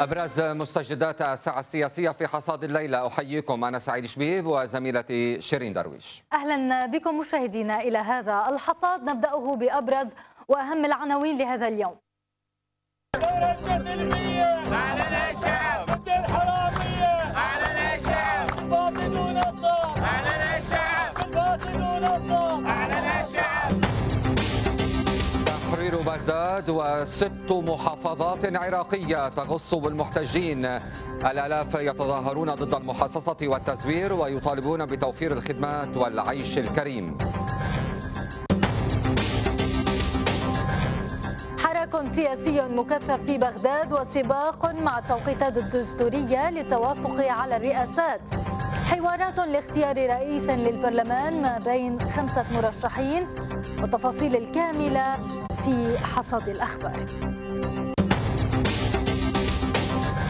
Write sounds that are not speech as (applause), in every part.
أبرز مستجدات الساعة السياسية في حصاد الليلة. أحييكم. أنا سعيد شبيب وزميلتي شيرين درويش. أهلا بكم مشاهدينا إلى هذا الحصاد. نبدأه بأبرز وأهم العناوين لهذا اليوم. بغداد وست محافظات عراقية تغص بالمحتجين. الآلاف يتظاهرون ضد المحاصصة والتزوير ويطالبون بتوفير الخدمات والعيش الكريم. حراك سياسي مكثف في بغداد وسباق مع التوقيتات الدستورية للتوافق على الرئاسات. حوارات لاختيار رئيس للبرلمان ما بين خمسة مرشحين والتفاصيل الكاملة في حصاد الأخبار.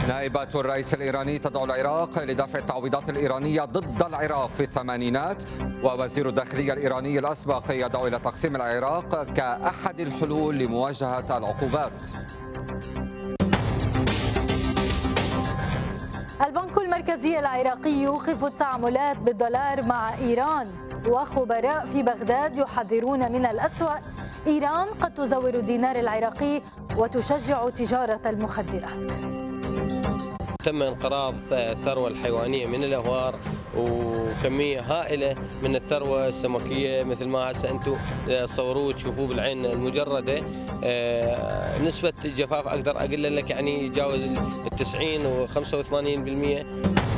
نائبة الرئيس الإيراني تدعو العراق لدفع التعويضات الإيرانية ضد العراق في الثمانينات ووزير الداخلية الإيراني الأسبق يدعو إلى تقسيم العراق كأحد الحلول لمواجهة العقوبات. البنك المركزي العراقي يوقف التعاملات بالدولار مع إيران وخبراء في بغداد يحذرون من الأسوأ. إيران قد تزور الدينار العراقي وتشجع تجارة المخدرات. تم انقراض الثروة الحيوانية من الأهوار وكمية هائلة من الثروة السمكية مثل ما هسه أنتم تصوروه تشوفوه بالعين المجردة. آه، نسبة الجفاف أقدر أقول لك يعني يجاوز التسعين و 85%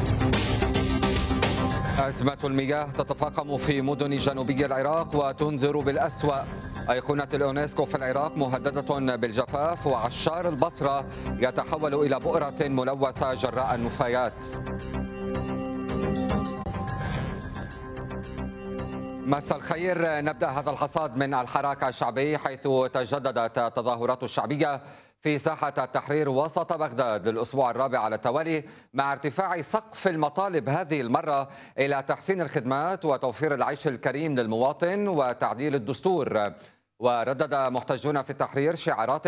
أزمة المياه تتفاقم في مدن جنوبي العراق وتنذر بالأسوأ. أيقونة اليونسكو في العراق مهددة بالجفاف وعشار البصرة يتحول إلى بؤرة ملوثة جراء النفايات. مساء الخير. نبدأ هذا الحصاد من الحراك الشعبي حيث تجددت التظاهرات الشعبية في ساحة التحرير وسط بغداد للأسبوع الرابع على التوالي مع ارتفاع سقف المطالب هذه المرة إلى تحسين الخدمات وتوفير العيش الكريم للمواطن وتعديل الدستور. وردد محتجون في التحرير شعارات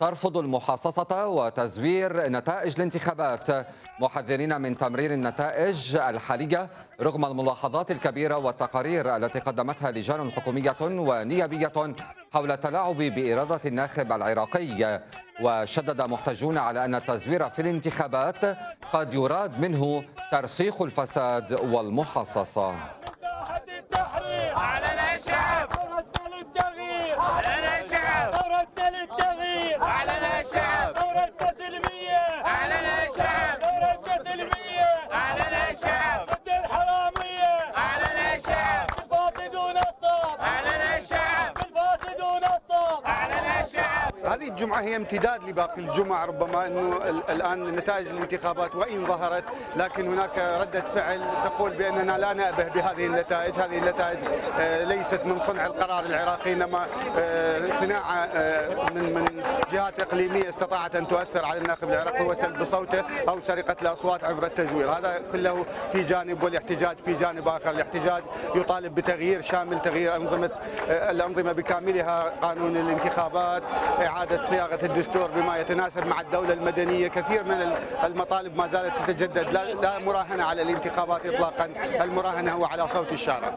ترفض المحاصصة وتزوير نتائج الانتخابات محذرين من تمرير النتائج الحالية رغم الملاحظات الكبيرة والتقارير التي قدمتها لجان حكومية ونيابية حول التلاعب بإرادة الناخب العراقي. وشدد محتجون على أن التزوير في الانتخابات قد يراد منه ترسيخ الفساد والمحاصصة. أعلن الشعب للتغيير. أردنا للتغيير. أعلن الشعب أردنا سلمية أعلن الشعب أردنا سلمية أعلن الشعب ضد الحرامية أعلن الشعب الفاسدون الصوت أعلن الشعب الفاسدون الصوت أعلن الشعب هذه الجمعة هي امتداد لباقي الجمع ربما أنه ال- الآن نتائج الانتخابات وإن ظهرت لكن هناك ردة فعل تقول بأننا لا نأبه بهذه النتائج. هذه النتائج آه، ليست من صنع القرار العراقي إنما آه، صناعة آه، من من جهات إقليمية استطاعت أن تؤثر على الناخب العراقي هو سلب صوته أو سرقة الأصوات عبر التزوير. هذا كله في جانب والاحتجاج في جانب آخر. الاحتجاج يطالب بتغيير شامل تغيير أنظمة الأنظمة بكاملها قانون الانتخابات إعادة صياغة الدستور بما يتناسب مع الدولة المدنية. كثير من المطالب ما زالت تتجدد. لا, لا مراهنة على الانتخابات إطلاقا المراهنة هو على صوت الشارع.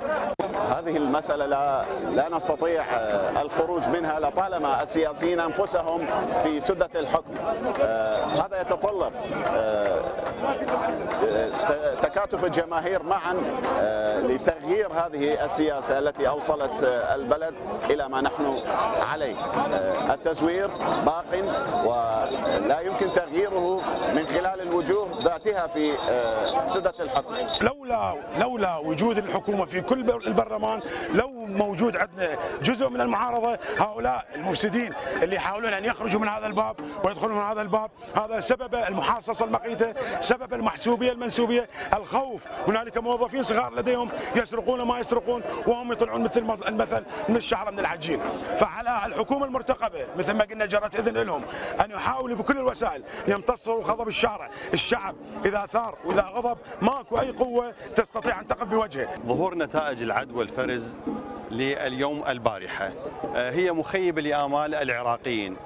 هذه المسألة لا لا نستطيع آه، الخروج منها لطالما السياسيين أنفسهم في سدة الحكم. آه، هذا يتطلب آه، تكاتف الجماهير معا لتغيير هذه السياسة التي أوصلت البلد إلى ما نحن عليه. آه، التزوير باق ولا يمكن تغييره من خلال الوجوه ذاتها في آه، سدة الحكم. لولا لولا وجود الحكومة في كل بر- البرلمان لو موجود عندنا جزء من المعارضة هؤلاء المفسدين اللي يحاولون أن يخرجوا من هذا الباب ويدخلوا من هذا الباب هذا سبب المحاصصة المقيتة سبب المحسوبية المنسوبية. الخوف هنالك موظفين صغار لديهم يسرقون ما يسرقون وهم يطلعون مثل المثل من الشعره من العجين. فعلى الحكومة المرتقبة مثل ما قلنا جرت إذن لهم. أن يحاولوا بكل الوسائل يمتصوا غضب الشارع الشعب إذا ثار وإذا غضب ماكو أي قوة تستطيع أن تقف بوجهه. ظهور نتائج العد والفرز لليوم البارحة. آه، هي مخيبة لآمال العراقيين.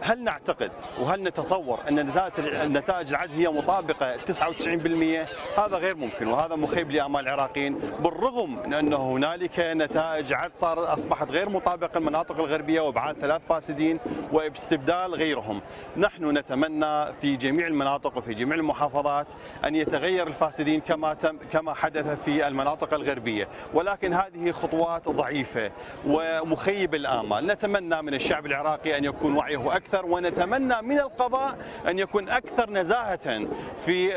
هل نعتقد وهل نتصور أن نتائج نتائج العد هي مطابقة 99% هذا غير ممكن وهذا مخيب لامال العراقيين. بالرغم من انه هنالك نتائج عد صارت أصبحت غير مطابقة المناطق الغربية وابعاد ثلاث فاسدين وباستبدال غيرهم. نحن نتمنى في جميع المناطق وفي جميع المحافظات أن يتغير الفاسدين كما تم كما حدث في المناطق الغربية. ولكن هذه خطوات ضعيفة ومخيب الآمال. نتمنى من الشعب العراقي أن يكون وعيه أكثر ونتمنى من القضاء أن يكون أكثر نزاهة في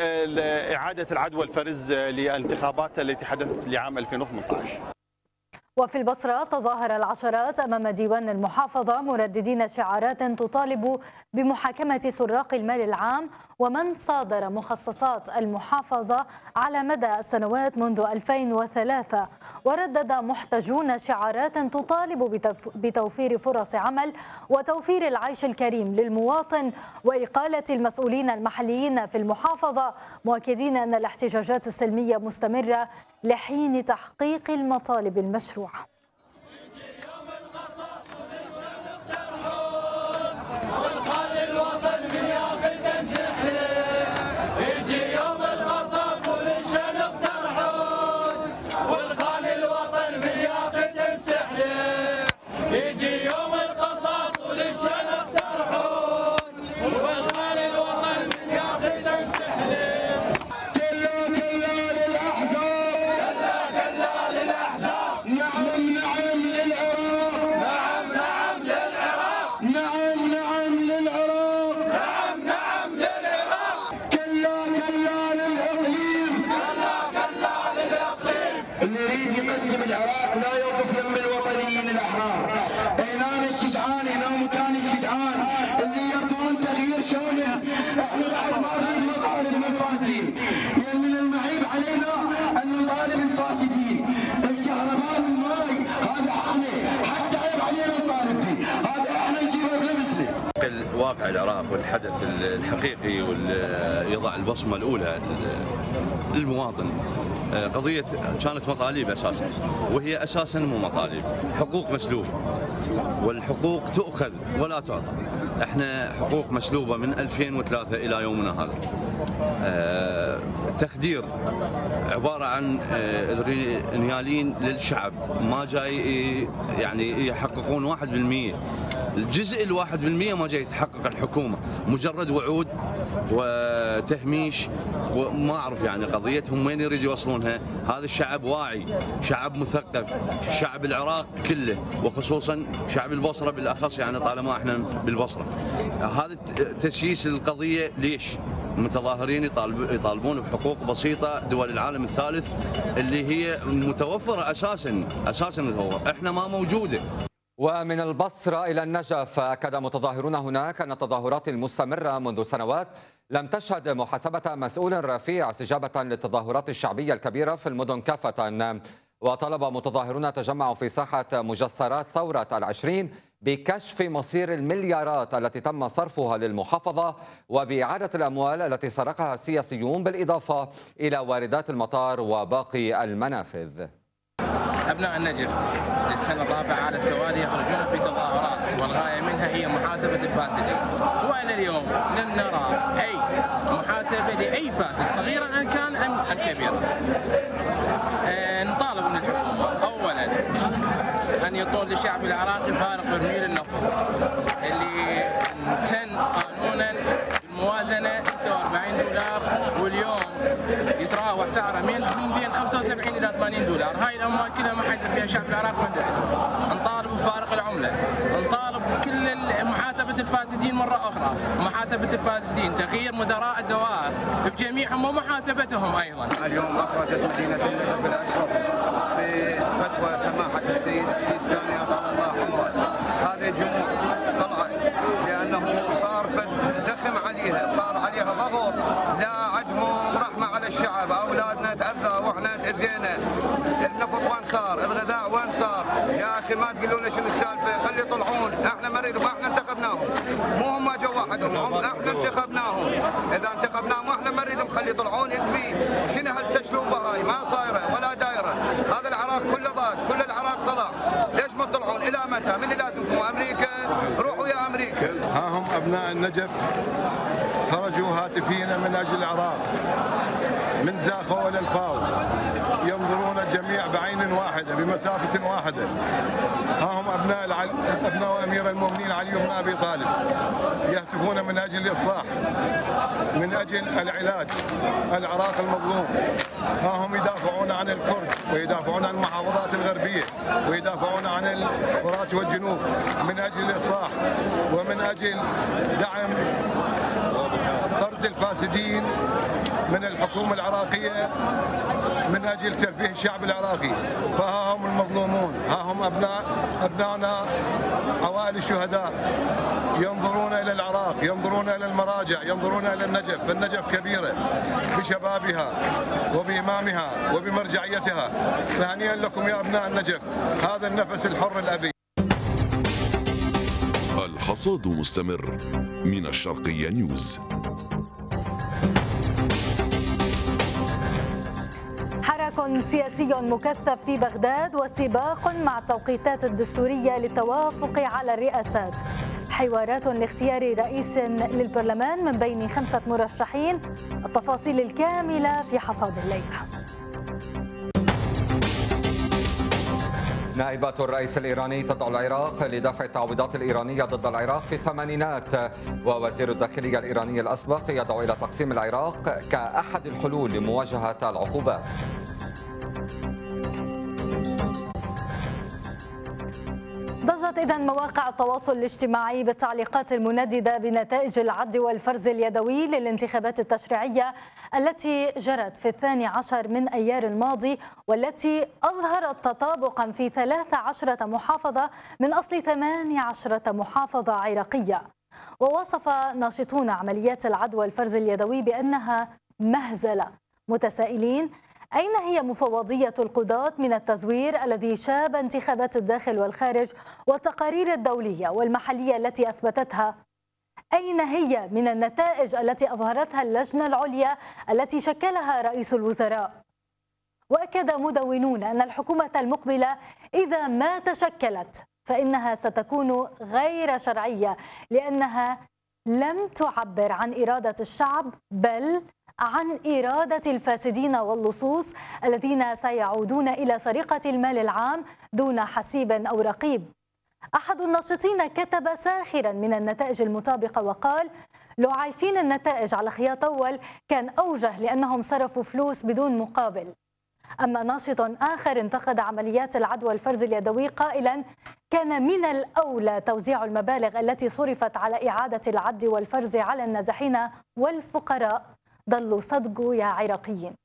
إعادة العدوى والفرز للانتخابات التي حدثت لعام 2018 وفي البصرة تظاهر العشرات أمام ديوان المحافظة مرددين شعارات تطالب بمحاكمة سراق المال العام ومن صادر مخصصات المحافظة على مدى السنوات منذ 2003 وردد محتجون شعارات تطالب بتوفير فرص عمل وتوفير العيش الكريم للمواطن وإقالة المسؤولين المحليين في المحافظة مؤكدين أن الاحتجاجات السلمية مستمرة لحين تحقيق المطالب المشروعة. يسوع واقع العراق والحدث الحقيقي ويضع البصمة الأولى للمواطن. قضية كانت مطالب أساسا وهي أساسا مو مطالب حقوق مسلوبة. والحقوق تؤخذ ولا تعطى. إحنا حقوق مسلوبة من 2003 إلى يومنا هذا. تخدير عبارة عن نيالين للشعب ما جاي يعني يحققون 1% الجزء الواحد بالمية ما جاي يتحقق الحكومة. مجرد وعود وتهميش وما أعرف يعني قضيتهم وين يريد يوصلونها. هذا الشعب واعي شعب مثقف شعب العراق كله وخصوصا شعب البصرة بالأخص يعني طالما إحنا بالبصرة. هذا تسييس القضية ليش؟ المتظاهرين يطالبون بحقوق بسيطة دول العالم الثالث اللي هي متوفرة أساسا أساسا إحنا ما موجودة. ومن البصرة إلى النجف أكد متظاهرون هناك أن التظاهرات المستمرة منذ سنوات لم تشهد محاسبة مسؤول رفيع استجابة للتظاهرات الشعبية الكبيرة في المدن كافة. وطلب متظاهرون تجمعوا في ساحة مجسرات ثورة العشرين بكشف مصير المليارات التي تم صرفها للمحافظة وبإعادة الأموال التي سرقها السياسيون بالإضافة إلى واردات المطار وباقي المنافذ. أبناء النجف للسنة الرابعة على التوالي يخرجون في تظاهرات والغاية منها هي محاسبة الفاسدين. وإلى اليوم لم نرى أي محاسبة لأي فاسد صغيرا أن كان أم كبيرا نطالب من الحكومة أولا أن يطول للشعب العراقي فارق برميل النفط اللي سن قانونا الموازنة 46 دولار واليوم يتراوح سعره من 275 إلى 80 دولار، هاي الأموال كلها ما حد فيها الشعب العراقي وين نطالب بفارق العملة، نطالب كل محاسبة الفاسدين مرة أخرى، محاسبة الفاسدين، تغيير مدراء الدوائر بجميعهم ومحاسبتهم أيضا. اليوم أخرجت مدينة النجف الأشرف بفتوى سماحة السيد السيستاني أطال الله عمره، هذا جموع طلعت لأنه صار فد زخم عليها، صار عليها ضغط، لا عندهم رحمه على الشعب، اولادنا تاذى تاذينا. النفط وين صار؟ الغذاء وين صار؟ يا أخي ما تقولوا لنا شنو السالفة، خلي يطلعون، إحنا ما نريد إحنا انتخبناهم، مو هم جو وحدهم، هم إحنا انتخبناهم، إذا انتخبناهم إحنا ما نريدهم خلي يطلعون يكفي، شنو هالتشلوبة هاي؟ ما صايرة ولا دايرة، هذا العراق كله ضاج، كل العراق طلع، ليش ما تطلعون؟ إلى متى؟ من اللي لازمكم؟ أمريكا؟ روحوا يا أمريكا. ها هم أبناء النجف خرجوا هاتفين من أجل العراق من زاخو إلى الفاو. ينظرون الجميع بعين واحدة بمسافة واحدة. ها هم أبناء العل... أبناء أمير المؤمنين علي بن أبي طالب. يهتفون من أجل الإصلاح من أجل العلاج العراق المظلوم. ها هم يدافعون عن الكرد ويدافعون عن المحافظات الغربية ويدافعون عن الفرات والجنوب. من أجل الإصلاح ومن أجل دعم طرد الفاسدين من الحكومة العراقية من أجل ترفيه الشعب العراقي. فها هم المظلومون ها هم أبناء أبنائنا عوائل الشهداء. ينظرون إلى العراق ينظرون إلى المراجع ينظرون إلى النجف فالنجف كبيرة بشبابها وبإمامها وبمرجعيتها. فهنيئا لكم يا أبناء النجف هذا النفس الحر الأبي. الحصاد مستمر من الشرقية نيوز. حراك سياسي مكثف في بغداد وسباق مع التوقيتات الدستورية للتوافق على الرئاسات. حوارات لاختيار رئيس للبرلمان من بين خمسة مرشحين. التفاصيل الكاملة في حصاد الليلة نائبة الرئيس الإيراني تدعو العراق لدفع التعويضات الإيرانية ضد العراق في الثمانينات. ووزير الداخلية الإيراني الأسبق يدعو إلى تقسيم العراق كأحد الحلول لمواجهة العقوبات. ضجت إذا مواقع التواصل الاجتماعي بالتعليقات المنددة بنتائج العد والفرز اليدوي للانتخابات التشريعية التي جرت في الثاني عشر من أيار الماضي والتي أظهرت تطابقا في 13 محافظة من أصل 18 محافظة عراقية. ووصف ناشطون عمليات العد والفرز اليدوي بأنها مهزلة. متسائلين أين هي مفوضية القضاة من التزوير الذي شاب انتخابات الداخل والخارج والتقارير الدولية والمحلية التي أثبتتها؟ أين هي من النتائج التي أظهرتها اللجنة العليا التي شكلها رئيس الوزراء؟ وأكد مدونون أن الحكومة المقبلة إذا ما تشكلت فإنها ستكون غير شرعية لأنها لم تعبر عن إرادة الشعب بل عن إرادة الفاسدين واللصوص الذين سيعودون إلى سرقة المال العام دون حسيب أو رقيب. أحد الناشطين كتب ساخرا من النتائج المطابقة وقال لو عايفين النتائج على خياط أول كان أوجه لأنهم صرفوا فلوس بدون مقابل. أما ناشط آخر انتقد عمليات العد والفرز اليدوي قائلا كان من الأولى توزيع المبالغ التي صرفت على إعادة العد والفرز على النازحين والفقراء. ضلوا صدقوا يا عراقيين.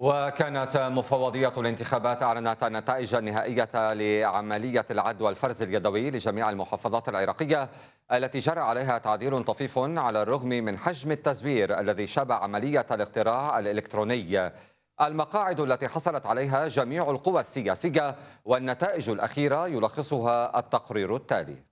وكانت مفوضية الانتخابات أعلنت النتائج النهائية لعملية العد والفرز اليدوي لجميع المحافظات العراقية التي جرى عليها تعديل طفيف على الرغم من حجم التزوير الذي شاب عملية الاقتراع الإلكتروني. المقاعد التي حصلت عليها جميع القوى السياسية والنتائج الأخيرة يلخصها التقرير التالي.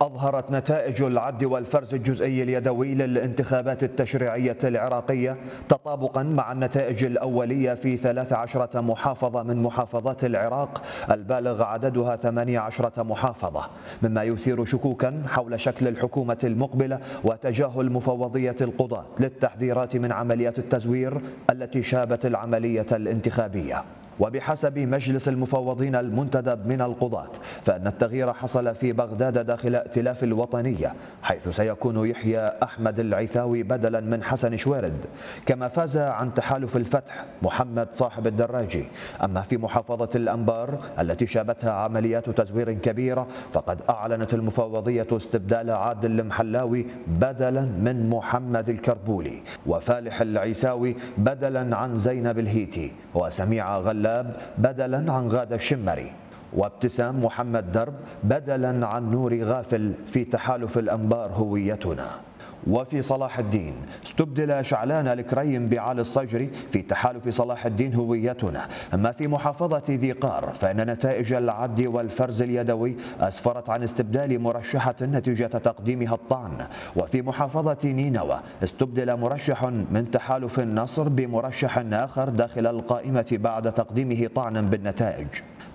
أظهرت نتائج العد والفرز الجزئي اليدوي للانتخابات التشريعية العراقية تطابقا مع النتائج الأولية في 13 محافظة من محافظات العراق البالغ عددها 18 محافظة. مما يثير شكوكا حول شكل الحكومة المقبلة وتجاهل مفوضية القضاة للتحذيرات من عمليات التزوير التي شابت العملية الانتخابية. وبحسب مجلس المفوضين المنتدب من القضاة فإن التغيير حصل في بغداد داخل ائتلاف الوطنية حيث سيكون يحيى أحمد العيثاوي بدلا من حسن شوارد. كما فاز عن تحالف الفتح محمد صاحب الدراجي. أما في محافظة الأنبار التي شابتها عمليات تزوير كبيرة فقد أعلنت المفوضية استبدال عادل المحلاوي بدلا من محمد الكربولي وفالح العيساوي بدلا عن زينب الهيتي وسميع غلا الشباب بدلا عن غادة الشمري وابتسام محمد درب بدلا عن نور غافل في تحالف الأنبار هويتنا. وفي صلاح الدين. استبدل شعلان الكريم بعلي الصجري في تحالف صلاح الدين هويتنا. أما في محافظة ذي قار فإن نتائج العد والفرز اليدوي أسفرت عن استبدال مرشحة نتيجة تقديمها الطعن. وفي محافظة نينوى استبدل مرشح من تحالف النصر بمرشح آخر داخل القائمة بعد تقديمه طعنا بالنتائج.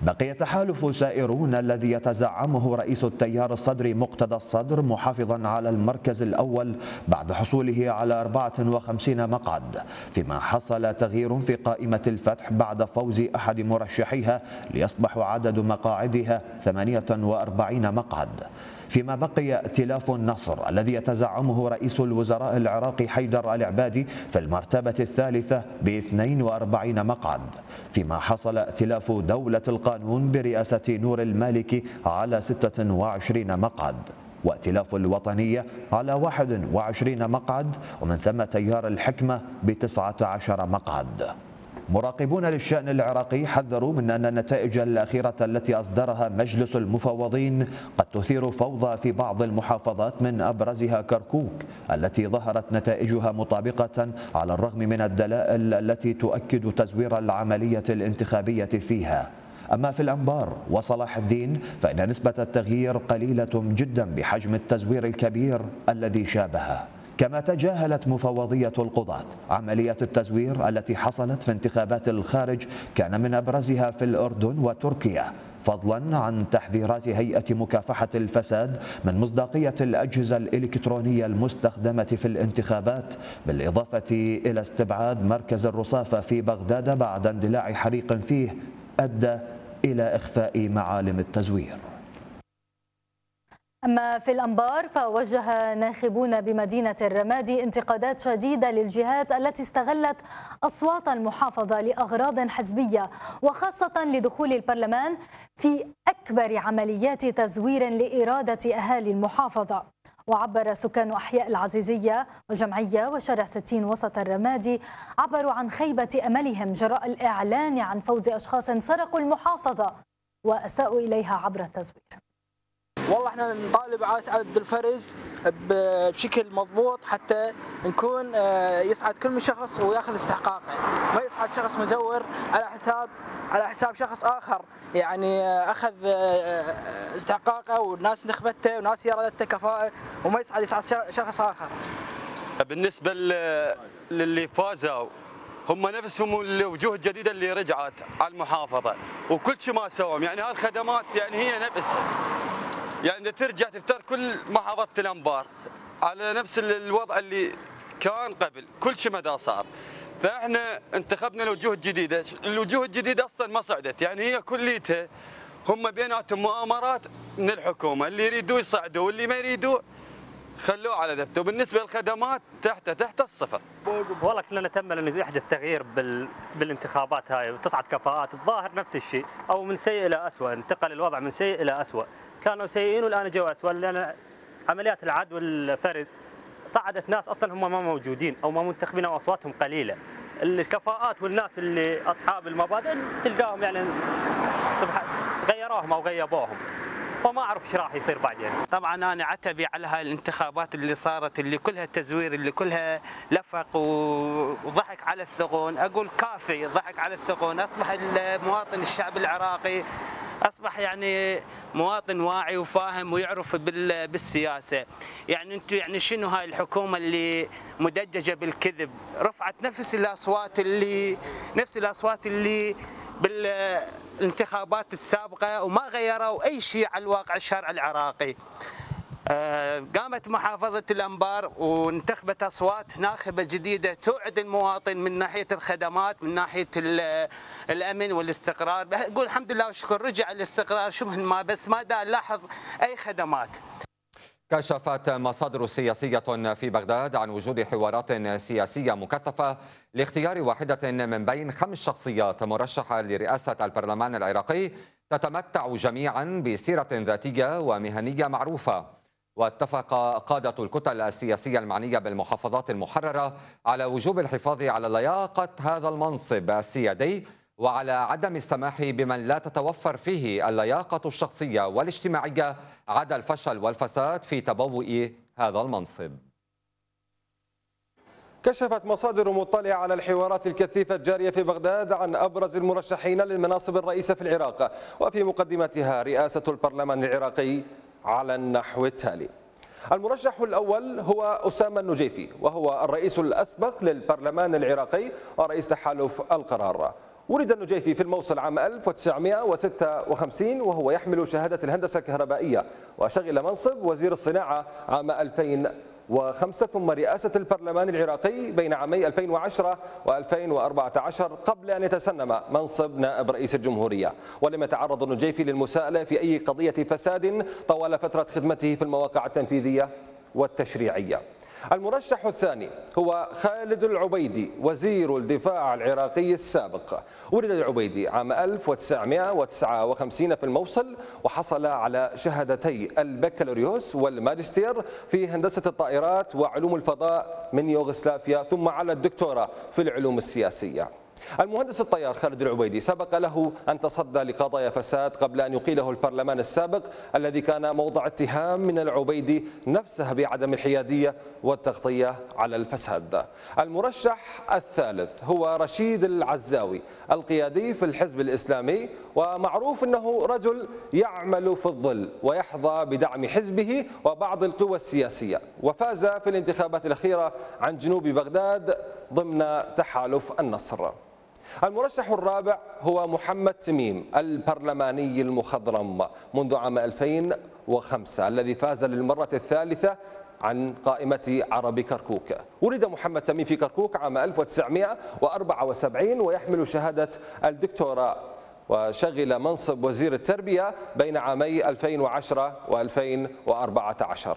بقي تحالف سائرون الذي يتزعمه رئيس التيار الصدري مقتدى الصدر محافظا على المركز الأول بعد حصوله على 54 مقعد فيما حصل تغيير في قائمة الفتح بعد فوز أحد مرشحيها ليصبح عدد مقاعدها 48 مقعد. فيما بقي ائتلاف النصر الذي يتزعمه رئيس الوزراء العراقي حيدر العبادي في المرتبة الثالثة ب 42 مقعد. فيما حصل ائتلاف دولة القانون برئاسة نور المالكي على 26 مقعد. وائتلاف الوطنية على 21 مقعد ومن ثم تيار الحكمة ب 19 مقعد. مراقبون للشأن العراقي حذروا من أن النتائج الأخيرة التي أصدرها مجلس المفوضين قد تثير فوضى في بعض المحافظات من أبرزها كركوك التي ظهرت نتائجها مطابقة على الرغم من الدلائل التي تؤكد تزوير العملية الانتخابية فيها. أما في الأنبار وصلاح الدين فإن نسبة التغيير قليلة جدا بحجم التزوير الكبير الذي شابهه كما تجاهلت مفوضية القضاة. عملية التزوير التي حصلت في انتخابات الخارج كان من أبرزها في الأردن وتركيا فضلا عن تحذيرات هيئة مكافحة الفساد من مصداقية الأجهزة الإلكترونية المستخدمة في الانتخابات بالإضافة إلى استبعاد مركز الرصافة في بغداد بعد اندلاع حريق فيه أدى إلى إخفاء معالم التزوير. أما في الأنبار فوجه ناخبون بمدينة الرمادي انتقادات شديدة للجهات التي استغلت أصوات المحافظة لأغراض حزبية وخاصة لدخول البرلمان في أكبر عمليات تزوير لإرادة أهالي المحافظة. وعبر سكان أحياء العزيزية والجمعية وشارع 60 وسط الرمادي عبروا عن خيبة أملهم جراء الإعلان عن فوز أشخاص سرقوا المحافظة وأساءوا إليها عبر التزوير. والله إحنا نطالب اعاده الفرز بشكل مضبوط حتى نكون آه، يسعد كل شخص وياخذ استحقاقه. ما يسعد شخص مزور على حساب على حساب شخص آخر. يعني آه، أخذ آه، استحقاقه والناس نخبته وناس يردته كفاءة وما يسعد يسعد شخص آخر. بالنسبة للي فازوا هم نفسهم الوجوه الجديده اللي رجعت على المحافظة. وكل شيء ما سووا. يعني هالخدمات يعني هي نفسها. يعني ترجع تفتر كل محافظه الأنبار على نفس الوضع اللي كان قبل. كل شيء مدى صار. فإحنا انتخبنا الوجوه الجديده الوجوه الجديدة أصلا ما صعدت. يعني هي كليتها هم بيناتهم مؤامرات من الحكومة. اللي يريدوا يصعدوا واللي ما يريدوا خلوه على ذبته وبالنسبة للخدمات تحت تحت الصفر. والله كنا نتامل انه يحدث تغيير بال... بالانتخابات هاي. وتصعد كفاءات. الظاهر نفس الشيء. أو من سيء إلى اسوء انتقل الوضع من سيء إلى اسوء كانوا سيئين والآن جو اسوء لأن عمليات العد والفرز صعدت ناس أصلا هم ما موجودين أو ما منتخبين أو أصواتهم قليلة. الكفاءات والناس اللي أصحاب المبادئ تلقاهم يعني غيروهم أو غيبوهم. فما أعرف إيش راح يصير بعدين. طبعا أنا عتبي على هاي الانتخابات اللي صارت اللي كلها تزوير اللي كلها لفق وضحك على الثغون. أقول كافي ضحك على الثغون. أصبح المواطن الشعب العراقي أصبح يعني مواطن واعي وفاهم ويعرف بالسياسة. يعني أنتم يعني شنو هاي الحكومة اللي مدججة بالكذب؟ رفعت نفس الأصوات اللي نفس الأصوات اللي بالانتخابات السابقة وما غيروا أي شيء على الواقع الشارع العراقي. قامت محافظة الأنبار وانتخبت أصوات ناخبة جديدة توعد المواطن من ناحية الخدمات من ناحية الأمن والاستقرار. أقول الحمد لله والشكر رجع الاستقرار. شبه ما بس ما دا نلاحظ أي خدمات. كشفت مصادر سياسية في بغداد عن وجود حوارات سياسية مكثفة لاختيار واحدة من بين خمس شخصيات مرشحة لرئاسة البرلمان العراقي تتمتع جميعا بسيرة ذاتية ومهنية معروفة. واتفق قادة الكتل السياسية المعنية بالمحافظات المحررة على وجوب الحفاظ على لياقة هذا المنصب السيادي وعلى عدم السماح بمن لا تتوفر فيه اللياقة الشخصية والاجتماعية عدا الفشل والفساد في تبوء هذا المنصب. كشفت مصادر مطلعة على الحوارات الكثيفة الجارية في بغداد عن أبرز المرشحين للمناصب الرئيسة في العراق وفي مقدمتها رئاسة البرلمان العراقي على النحو التالي. المرشح الأول هو أسامة النجيفي وهو الرئيس الأسبق للبرلمان العراقي ورئيس تحالف القرار. ولد النجيفي في الموصل عام 1956 وهو يحمل شهادة الهندسة الكهربائية وشغل منصب وزير الصناعة عام 2005 ثم رئاسة البرلمان العراقي بين عامي 2010 و2014 قبل أن يتسنم منصب نائب رئيس الجمهورية. ولم يتعرض النجيفي للمساءلة في أي قضية فساد طوال فترة خدمته في المواقع التنفيذية والتشريعية. المرشح الثاني هو خالد العبيدي وزير الدفاع العراقي السابق. ولد العبيدي عام 1959 في الموصل وحصل على شهادتي البكالوريوس والماجستير في هندسة الطائرات وعلوم الفضاء من يوغسلافيا ثم على الدكتوراه في العلوم السياسية. المهندس الطيار خالد العبيدي سبق له أن تصدى لقضايا فساد قبل أن يقيله البرلمان السابق الذي كان موضع اتهام من العبيدي نفسه بعدم الحيادية والتغطية على الفساد. المرشح الثالث هو رشيد العزاوي القيادي في الحزب الإسلامي ومعروف أنه رجل يعمل في الظل ويحظى بدعم حزبه وبعض القوى السياسية وفاز في الانتخابات الأخيرة عن جنوب بغداد ضمن تحالف النصر. المرشح الرابع هو محمد تميم البرلماني المخضرم منذ عام 2005 الذي فاز للمرة الثالثة عن قائمة عرب كركوك. ولد محمد تميم في كركوك عام 1974 ويحمل شهادة الدكتوراه وشغل منصب وزير التربية بين عامي 2010 و2014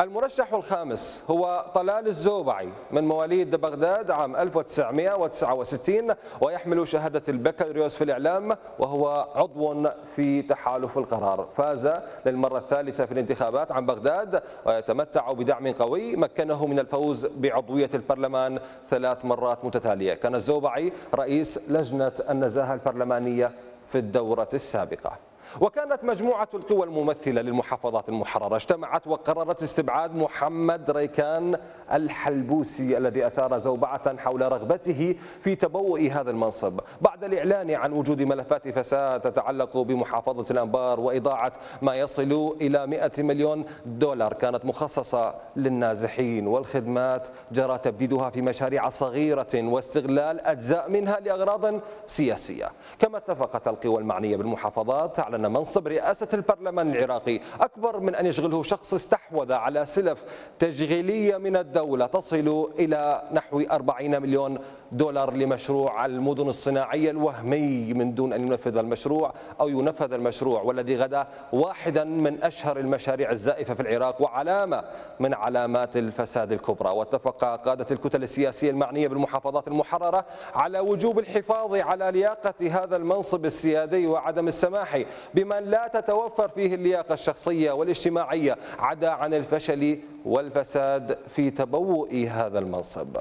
المرشح الخامس هو طلال الزوبعي من مواليد بغداد عام 1969 ويحمل شهادة البكالوريوس في الإعلام وهو عضو في تحالف القرار. فاز للمرة الثالثة في الانتخابات عن بغداد ويتمتع بدعم قوي مكنه من الفوز بعضوية البرلمان ثلاث مرات متتالية. كان الزوبعي رئيس لجنة النزاهة البرلمانية في الدورة السابقة. وكانت مجموعة القوى الممثلة للمحافظات المحررة اجتمعت وقررت استبعاد محمد ريكان الحلبوسي الذي أثار زوبعة حول رغبته في تبوء هذا المنصب. بعد الإعلان عن وجود ملفات فساد تتعلق بمحافظة الأنبار وإضاعة ما يصل إلى 100 مليون دولار كانت مخصصة للنازحين والخدمات جرى تبديدها في مشاريع صغيرة واستغلال أجزاء منها لأغراض سياسية. كما اتفقت القوى المعنية بالمحافظات على أن منصب رئاسة البرلمان العراقي أكبر من أن يشغله شخص استحوذ على سلف تشغيلية من الدولة تصل إلى نحو 40 مليون دولار لمشروع المدن الصناعية الوهمي من دون أن ينفذ المشروع أو ينفذ المشروع والذي غدا واحدا من أشهر المشاريع الزائفة في العراق وعلامة من علامات الفساد الكبرى. واتفق قادة الكتل السياسية المعنية بالمحافظات المحررة على وجوب الحفاظ على لياقة هذا المنصب السيادي وعدم السماح بمن لا تتوفر فيه اللياقة الشخصية والاجتماعية عدا عن الفشل والفساد في تبوء هذا المنصب.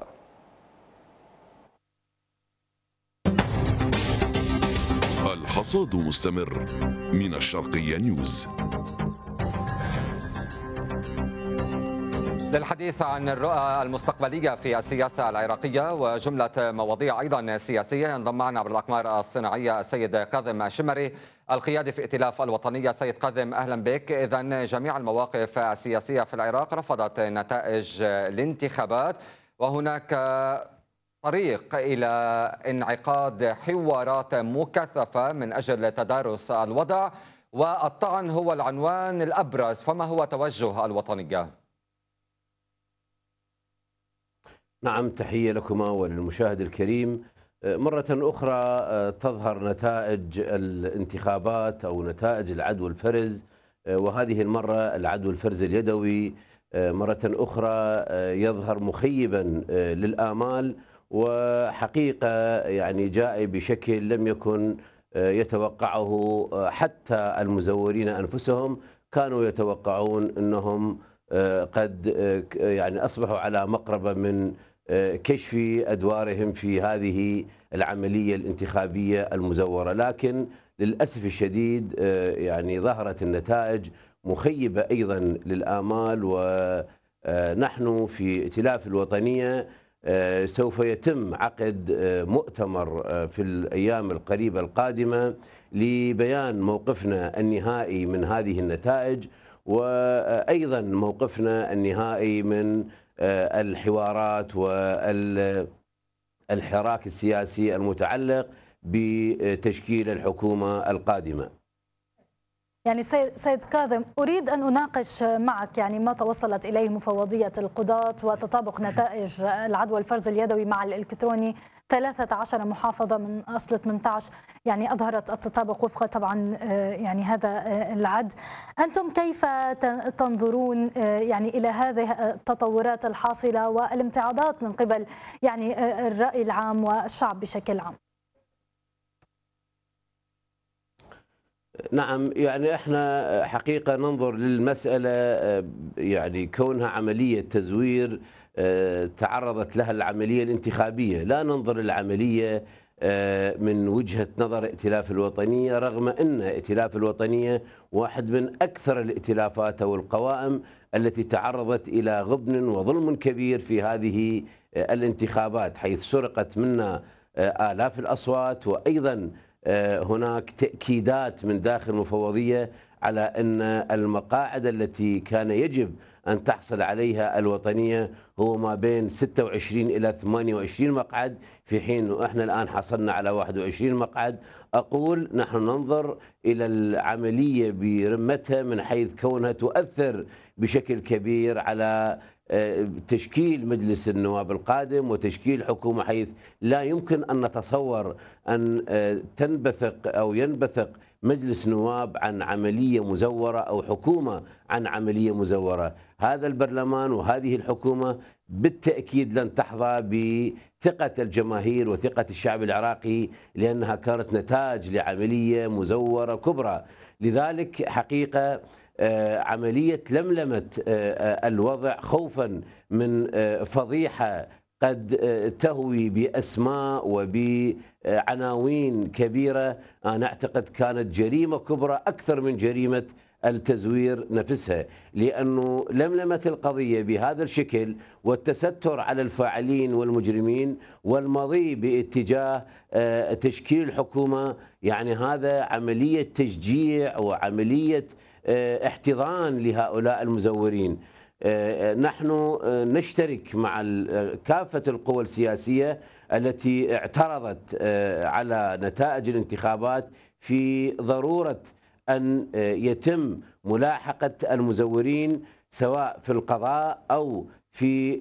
الحصاد مستمر. من الشرقية نيوز. للحديث عن الرؤى المستقبلية في السياسة العراقية وجملة مواضيع أيضا سياسية ينضم معنا عبر الأقمار الصناعية السيد كاظم الشمري القيادي في ائتلاف الوطنية. سيد كاظم أهلا بك. إذا جميع المواقف السياسية في العراق رفضت نتائج الانتخابات وهناك طريق إلى انعقاد حوارات مكثفة من أجل تدارس الوضع والطعن هو العنوان الأبرز. فما هو توجه الوطنية؟ نعم تحية لكما وللمشاهد الكريم. مرة أخرى تظهر نتائج الانتخابات أو نتائج العدو الفرز وهذه المرة العدو الفرز اليدوي مرة أخرى يظهر مخيبا للآمال. وحقيقة يعني جاء بشكل لم يكن يتوقعه حتى المزورين أنفسهم كانوا يتوقعون أنهم قد يعني أصبحوا على مقربة من كشف أدوارهم في هذه العملية الانتخابية المزورة. لكن للأسف الشديد يعني ظهرت النتائج مخيبة أيضا للآمال ونحن في ائتلاف الوطنية سوف يتم عقد مؤتمر في الأيام القريبة القادمة لبيان موقفنا النهائي من هذه النتائج وأيضا موقفنا النهائي من الحوارات والحراك السياسي المتعلق بتشكيل الحكومة القادمة. يعني سيد كاظم أريد أن أناقش معك يعني ما توصلت إليه مفوضية القضاة وتطابق نتائج العدوى الفرز اليدوي مع الإلكتروني. 13 محافظة من أصل 18 يعني أظهرت التطابق وفق طبعا يعني هذا العد. أنتم كيف تنظرون يعني إلى هذه التطورات الحاصلة والامتعاضات من قبل يعني الرأي العام والشعب بشكل عام؟ نعم يعني إحنا حقيقة ننظر للمسألة يعني كونها عملية تزوير تعرضت لها العملية الانتخابية، لا ننظر للعمليه من وجهة نظر ائتلاف الوطنية رغم أن ائتلاف الوطنية واحد من أكثر الائتلافات أو القوائم التي تعرضت إلى غبن وظلم كبير في هذه الانتخابات حيث سرقت منا آلاف الأصوات وأيضا هناك تأكيدات من داخل المفوضية على أن المقاعد التي كان يجب أن تحصل عليها الوطنية هو ما بين 26 إلى 28 مقعد في حين إحنا الآن حصلنا على 21 مقعد. أقول نحن ننظر إلى العملية برمتها من حيث كونها تؤثر بشكل كبير على تشكيل مجلس النواب القادم وتشكيل حكومة حيث لا يمكن أن نتصور أن تنبثق أو ينبثق مجلس نواب عن عملية مزورة أو حكومة عن عملية مزورة، هذا البرلمان وهذه الحكومة بالتأكيد لن تحظى بثقة الجماهير وثقة الشعب العراقي لأنها كانت نتاج لعملية مزورة كبرى، لذلك حقيقة عملية لملمة الوضع خوفا من فضيحة قد تهوي بأسماء وبعناوين كبيرة. أنا أعتقد كانت جريمة كبرى أكثر من جريمة التزوير نفسها لأنه لملمة القضية بهذا الشكل والتستر على الفاعلين والمجرمين والمضي باتجاه تشكيل الحكومة يعني هذا عملية تشجيع وعملية احتضان لهؤلاء المزورين. نحن نشترك مع كافة القوى السياسية التي اعترضت على نتائج الانتخابات في ضرورة أن يتم ملاحقة المزورين سواء في القضاء أو في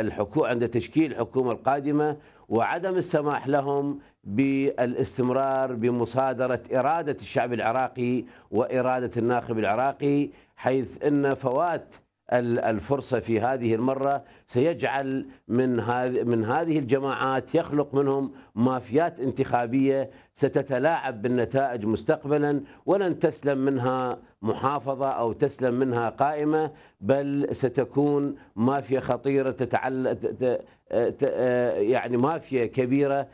الحكومة عند تشكيل الحكومة القادمة وعدم السماح لهم بالاستمرار بمصادرة إرادة الشعب العراقي وإرادة الناخب العراقي حيث أن فوات الفرصة في هذه المرة. سيجعل من هذه من هذه الجماعات يخلق منهم مافيات انتخابية ستتلاعب بالنتائج مستقبلا ولن تسلم منها محافظة أو تسلم منها قائمة بل ستكون مافيا خطيرة تتعلق يعني مافيا كبيرة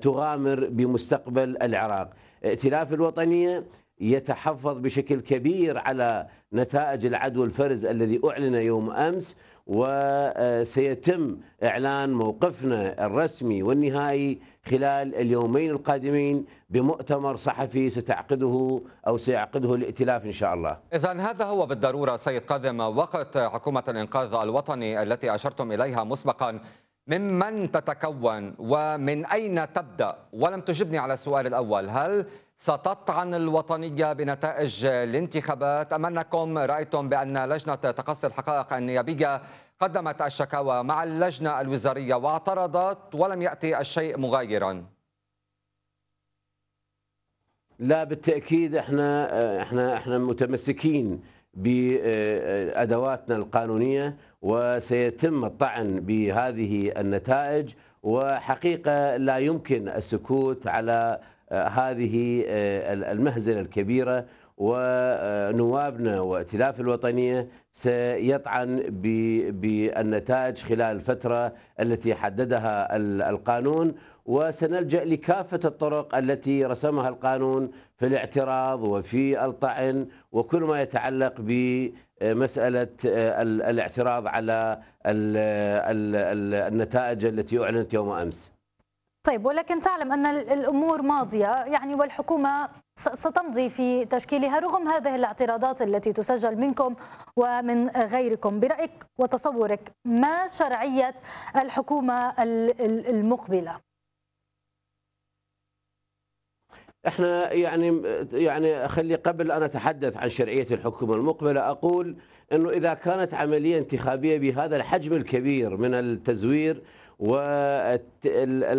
تغامر بمستقبل العراق. ائتلاف الوطنية يتحفظ بشكل كبير على نتائج العدو الفرز الذي أعلن يوم أمس وسيتم إعلان موقفنا الرسمي والنهائي خلال اليومين القادمين بمؤتمر صحفي ستعقده أو سيعقده الائتلاف إن شاء الله. إذا هذا هو بالضرورة سيد قادم وقت حكومة الإنقاذ الوطني التي أشرتم إليها مسبقا. ممن تتكون ومن أين تبدأ؟ ولم تجبني على السؤال الأول. هل ستطعن الوطنية بنتائج الانتخابات. أم أنكم رأيتم بأن لجنة تقصي الحقائق النيابية قدمت الشكاوى مع اللجنة الوزارية واعترضت ولم يأتي الشيء مغايرا. لا بالتأكيد إحنا إحنا إحنا متمسكين بأدواتنا القانونية وسيتم الطعن بهذه النتائج. وحقيقة لا يمكن السكوت على هذه المهزلة الكبيرة ونوابنا وائتلاف الوطنية سيطعن بالنتائج خلال الفترة التي حددها القانون وسنلجأ لكافة الطرق التي رسمها القانون في الاعتراض وفي الطعن وكل ما يتعلق بمسألة الاعتراض على النتائج التي أعلنت يوم أمس. طيب ولكن تعلم أن الأمور ماضية يعني والحكومة ستمضي في تشكيلها رغم هذه الاعتراضات التي تسجل منكم ومن غيركم. برأيك وتصورك ما شرعية الحكومة المقبلة؟ إحنا يعني يعني خلي قبل أن أتحدث عن شرعية الحكومة المقبلة أقول إنه إذا كانت عملية انتخابية بهذا الحجم الكبير من التزوير والمجلس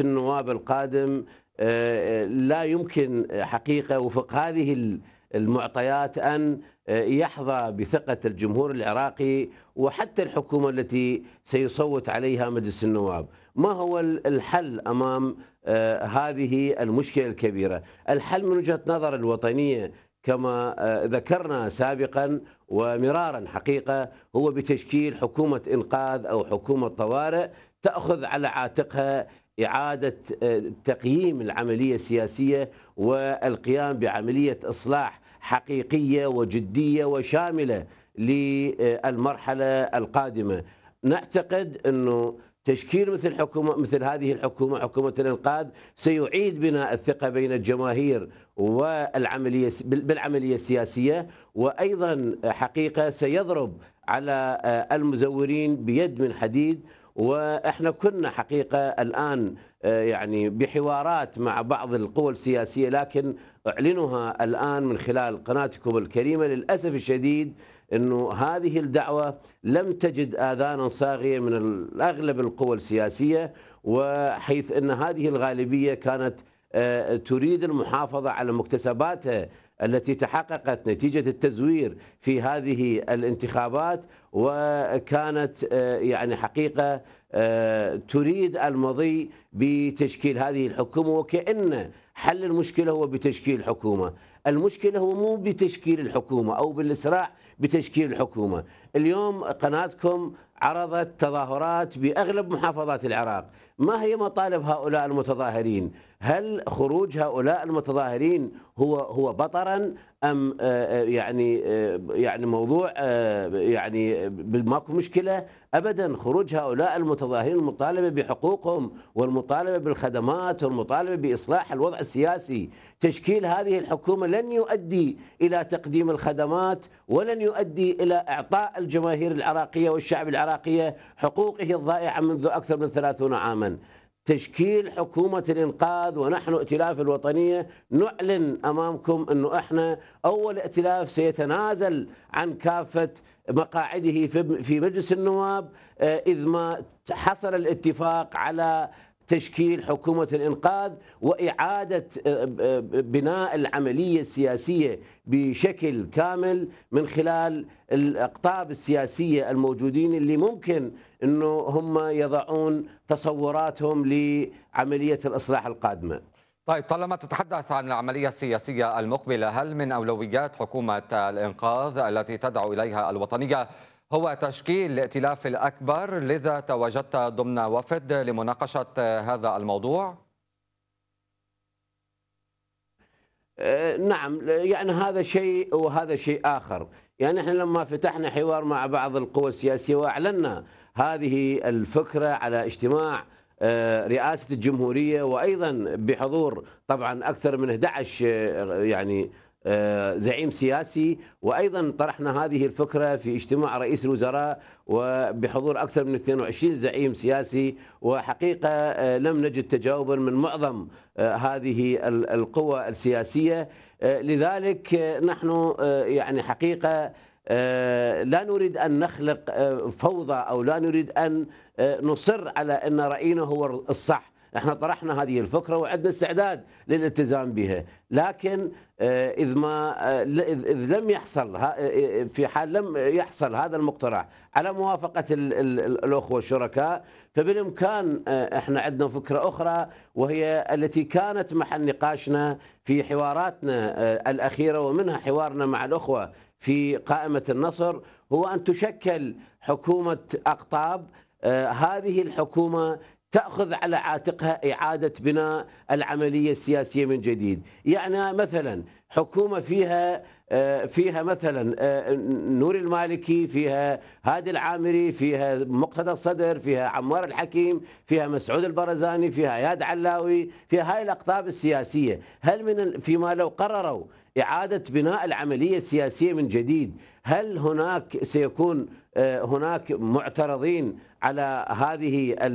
النواب القادم آه، لا يمكن حقيقة وفق هذه المعطيات أن يحظى بثقة الجمهور العراقي وحتى الحكومة التي سيصوت عليها مجلس النواب. ما هو الحل أمام آه، هذه المشكلة الكبيرة؟ الحل من وجهة نظر الوطنية كما آه، ذكرنا سابقا ومرارا حقيقة هو بتشكيل حكومة إنقاذ أو حكومة طوارئ تأخذ على عاتقها إعادة آه، تقييم العملية السياسية والقيام بعملية إصلاح حقيقية وجدية وشاملة للمرحلة القادمة. نعتقد إنه تشكيل مثل حكومة مثل هذه الحكومة حكومة الإنقاذ سيعيد بناء الثقة بين الجماهير والعملية بالعملية السياسية. وأيضا حقيقة سيضرب على المزورين بيد من حديد. وإحنا كنا حقيقة الآن يعني بحوارات مع بعض القوى السياسية لكن اعلنها الآن من خلال قناتكم الكريمة. للأسف الشديد إنه هذه الدعوة لم تجد آذانا صاغية من أغلب القوى السياسية وحيث إن هذه الغالبية كانت آه، تريد المحافظة على مكتسباتها التي تحققت نتيجة التزوير في هذه الانتخابات وكانت آه، يعني حقيقة آه، تريد المضي بتشكيل هذه الحكومة وكأن حل المشكلة هو بتشكيل حكومه، المشكلة هو مو بتشكيل الحكومة أو بالإسراع بتشكيل الحكومة، اليوم قناتكم عرضت تظاهرات بأغلب محافظات العراق، ما هي مطالب هؤلاء المتظاهرين؟ هل خروج هؤلاء المتظاهرين هو هو بطرا أم آه، يعني آه، يعني موضوع آه، يعني ماكو مشكلة؟ ابدا خروج هؤلاء المتظاهرين المطالبة بحقوقهم والمطالبة بالخدمات والمطالبة بإصلاح الوضع السياسي. تشكيل هذه الحكومة لن يؤدي إلى تقديم الخدمات ولن يؤدي إلى إعطاء الجماهير العراقية والشعب العراقيه حقوقه الضائعة منذ أكثر من 30 عاما. تشكيل حكومة الإنقاذ ونحن ائتلاف الوطنية. نعلن أمامكم أنه إحنا أول ائتلاف سيتنازل عن كافة مقاعده في مجلس النواب آه، إذ ما حصل الاتفاق على تشكيل حكومة الإنقاذ وإعادة آه، آه، بناء العملية السياسية بشكل كامل من خلال الأقطاب السياسية الموجودين اللي ممكن أنه هم يضعون تصوراتهم لعملية الإصلاح القادمة. طيب طالما تتحدث عن العملية السياسية المقبلة هل من أولويات حكومة الإنقاذ التي تدعو إليها الوطنية هو تشكيل الائتلاف الأكبر لذا تواجدت ضمن وفد لمناقشة هذا الموضوع؟ أه، نعم يعني هذا شيء وهذا شيء آخر يعني إحنا لما فتحنا حوار مع بعض القوى السياسية وأعلنا هذه الفكرة على اجتماع أه، رئاسة الجمهورية وأيضا بحضور طبعا أكثر من 11 أه، يعني زعيم سياسي. وأيضا طرحنا هذه الفكرة في اجتماع رئيس الوزراء وبحضور أكثر من 22 زعيم سياسي. وحقيقة آه، لم نجد تجاوبا من معظم آه، هذه القوى السياسية. لذلك نحن يعني حقيقة لا نريد أن نخلق فوضى أو لا نريد أن نصر على أن رأينا هو الصح. إحنا طرحنا هذه الفكرة وعندنا استعداد للالتزام بها. لكن آه، إذ ما آه، إذ لم يحصل آه، في حال لم يحصل هذا المقترح على موافقة الاخوه الشركاء فبالإمكان إحنا عندنا فكرة أخرى وهي التي كانت محل نقاشنا في حواراتنا الأخيرة ومنها حوارنا مع الأخوة في قائمة النصر هو أن تشكل حكومة أقطاب. هذه الحكومة تأخذ على عاتقها إعادة بناء العملية السياسية من جديد. يعني مثلا حكومة فيها آه، فيها مثلا آه، نور المالكي فيها هادي العامري فيها مقتدى الصدر فيها عمار الحكيم فيها مسعود البرزاني فيها أياد علاوي فيها هاي الأقطاب السياسية. هل من فيما لو قرروا إعادة بناء العملية السياسية من جديد هل هناك سيكون هناك معترضين على هذه آه،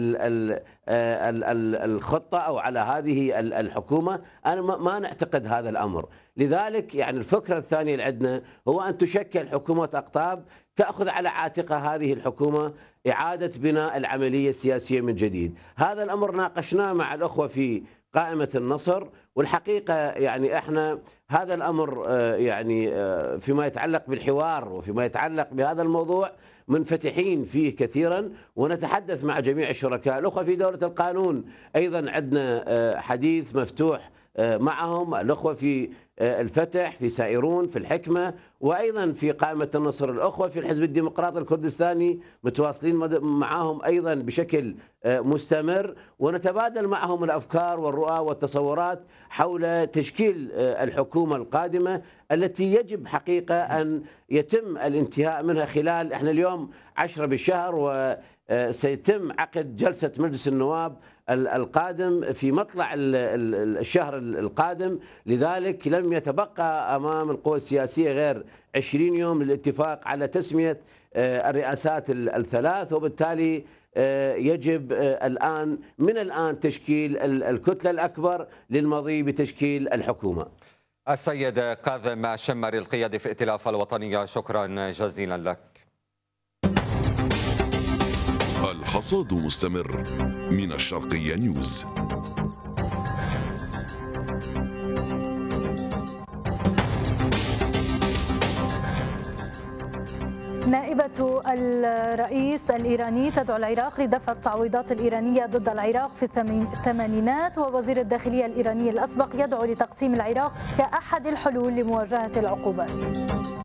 ال- ال- الخطة أو على هذه ال- الحكومة. أنا ما نعتقد هذا الأمر. لذلك يعني الفكرة الثانية اللي عندنا هو أن تشكل حكومة أقطاب تأخذ على عاتقها هذه الحكومة إعادة بناء العملية السياسية من جديد. هذا الأمر ناقشناه مع الأخوة في قائمة النصر والحقيقة يعني إحنا هذا الأمر آه، يعني آه، فيما يتعلق بالحوار وفيما يتعلق بهذا الموضوع منفتحين فيه كثيرا ونتحدث مع جميع الشركاء الاخوه في دوله القانون. أيضا عندنا آه، حديث مفتوح معهم الأخوة في آه، الفتح في سائرون في الحكمة وأيضا في قائمة النصر الأخوة في الحزب الديمقراطي الكردستاني متواصلين معهم أيضا بشكل آه، مستمر ونتبادل معهم الأفكار والرؤى والتصورات حول تشكيل آه، الحكومة القادمة التي يجب حقيقة أن يتم الانتهاء منها خلال إحنا اليوم عشرة بالشهر وسيتم عقد جلسة مجلس النواب ال- القادم في مطلع ال- ال- الشهر ال- القادم. لذلك لم يتبقى أمام القوى السياسية غير 20 يوم للاتفاق على تسمية آه، الرئاسات ال- الثلاث. وبالتالي آه، يجب آه، الآن من الآن تشكيل ال- الكتلة الأكبر للمضي بتشكيل الحكومة. السيد كاظم شمري القيادي في ائتلاف الوطنية شكرا جزيلا لك. الحصاد مستمر. من الشرقية نيوز نائبة الرئيس الإيراني تدعو العراق لدفع التعويضات الإيرانية ضد العراق في الثمانينات ووزير الداخلية الإيراني الأسبق يدعو لتقسيم العراق كأحد الحلول لمواجهة العقوبات.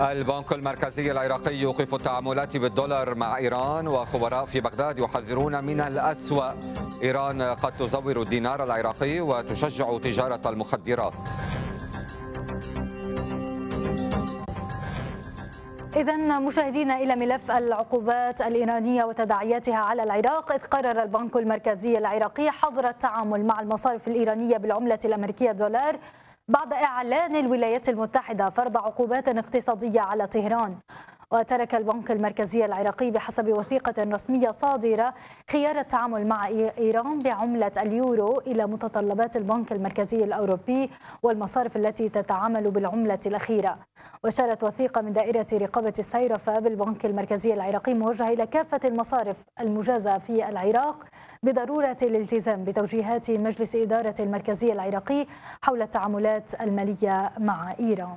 البنك المركزي العراقي يوقف التعاملات بالدولار مع إيران وخبراء في بغداد يحذرون من الأسوأ. إيران قد تزور الدينار العراقي وتشجع تجارة المخدرات. إذا مشاهدينا إلى ملف العقوبات الإيرانية وتداعياتها على العراق إذ قرر البنك المركزي العراقي حظر التعامل مع المصارف الإيرانية بالعملة الأمريكية الدولار بعد إعلان الولايات المتحدة فرض عقوبات اقتصادية على طهران. وترك البنك المركزي العراقي بحسب وثيقة رسمية صادرة خيار التعامل مع إيران بعملة اليورو إلى متطلبات البنك المركزي الأوروبي والمصارف التي تتعامل بالعملة الأخيرة. وأشارت وثيقة من دائرة رقابة السيرفة بالبنك المركزي العراقي موجهة إلى كافة المصارف المجازة في العراق بضرورة الالتزام بتوجيهات مجلس إدارة المركزي العراقي حول التعاملات المالية مع إيران.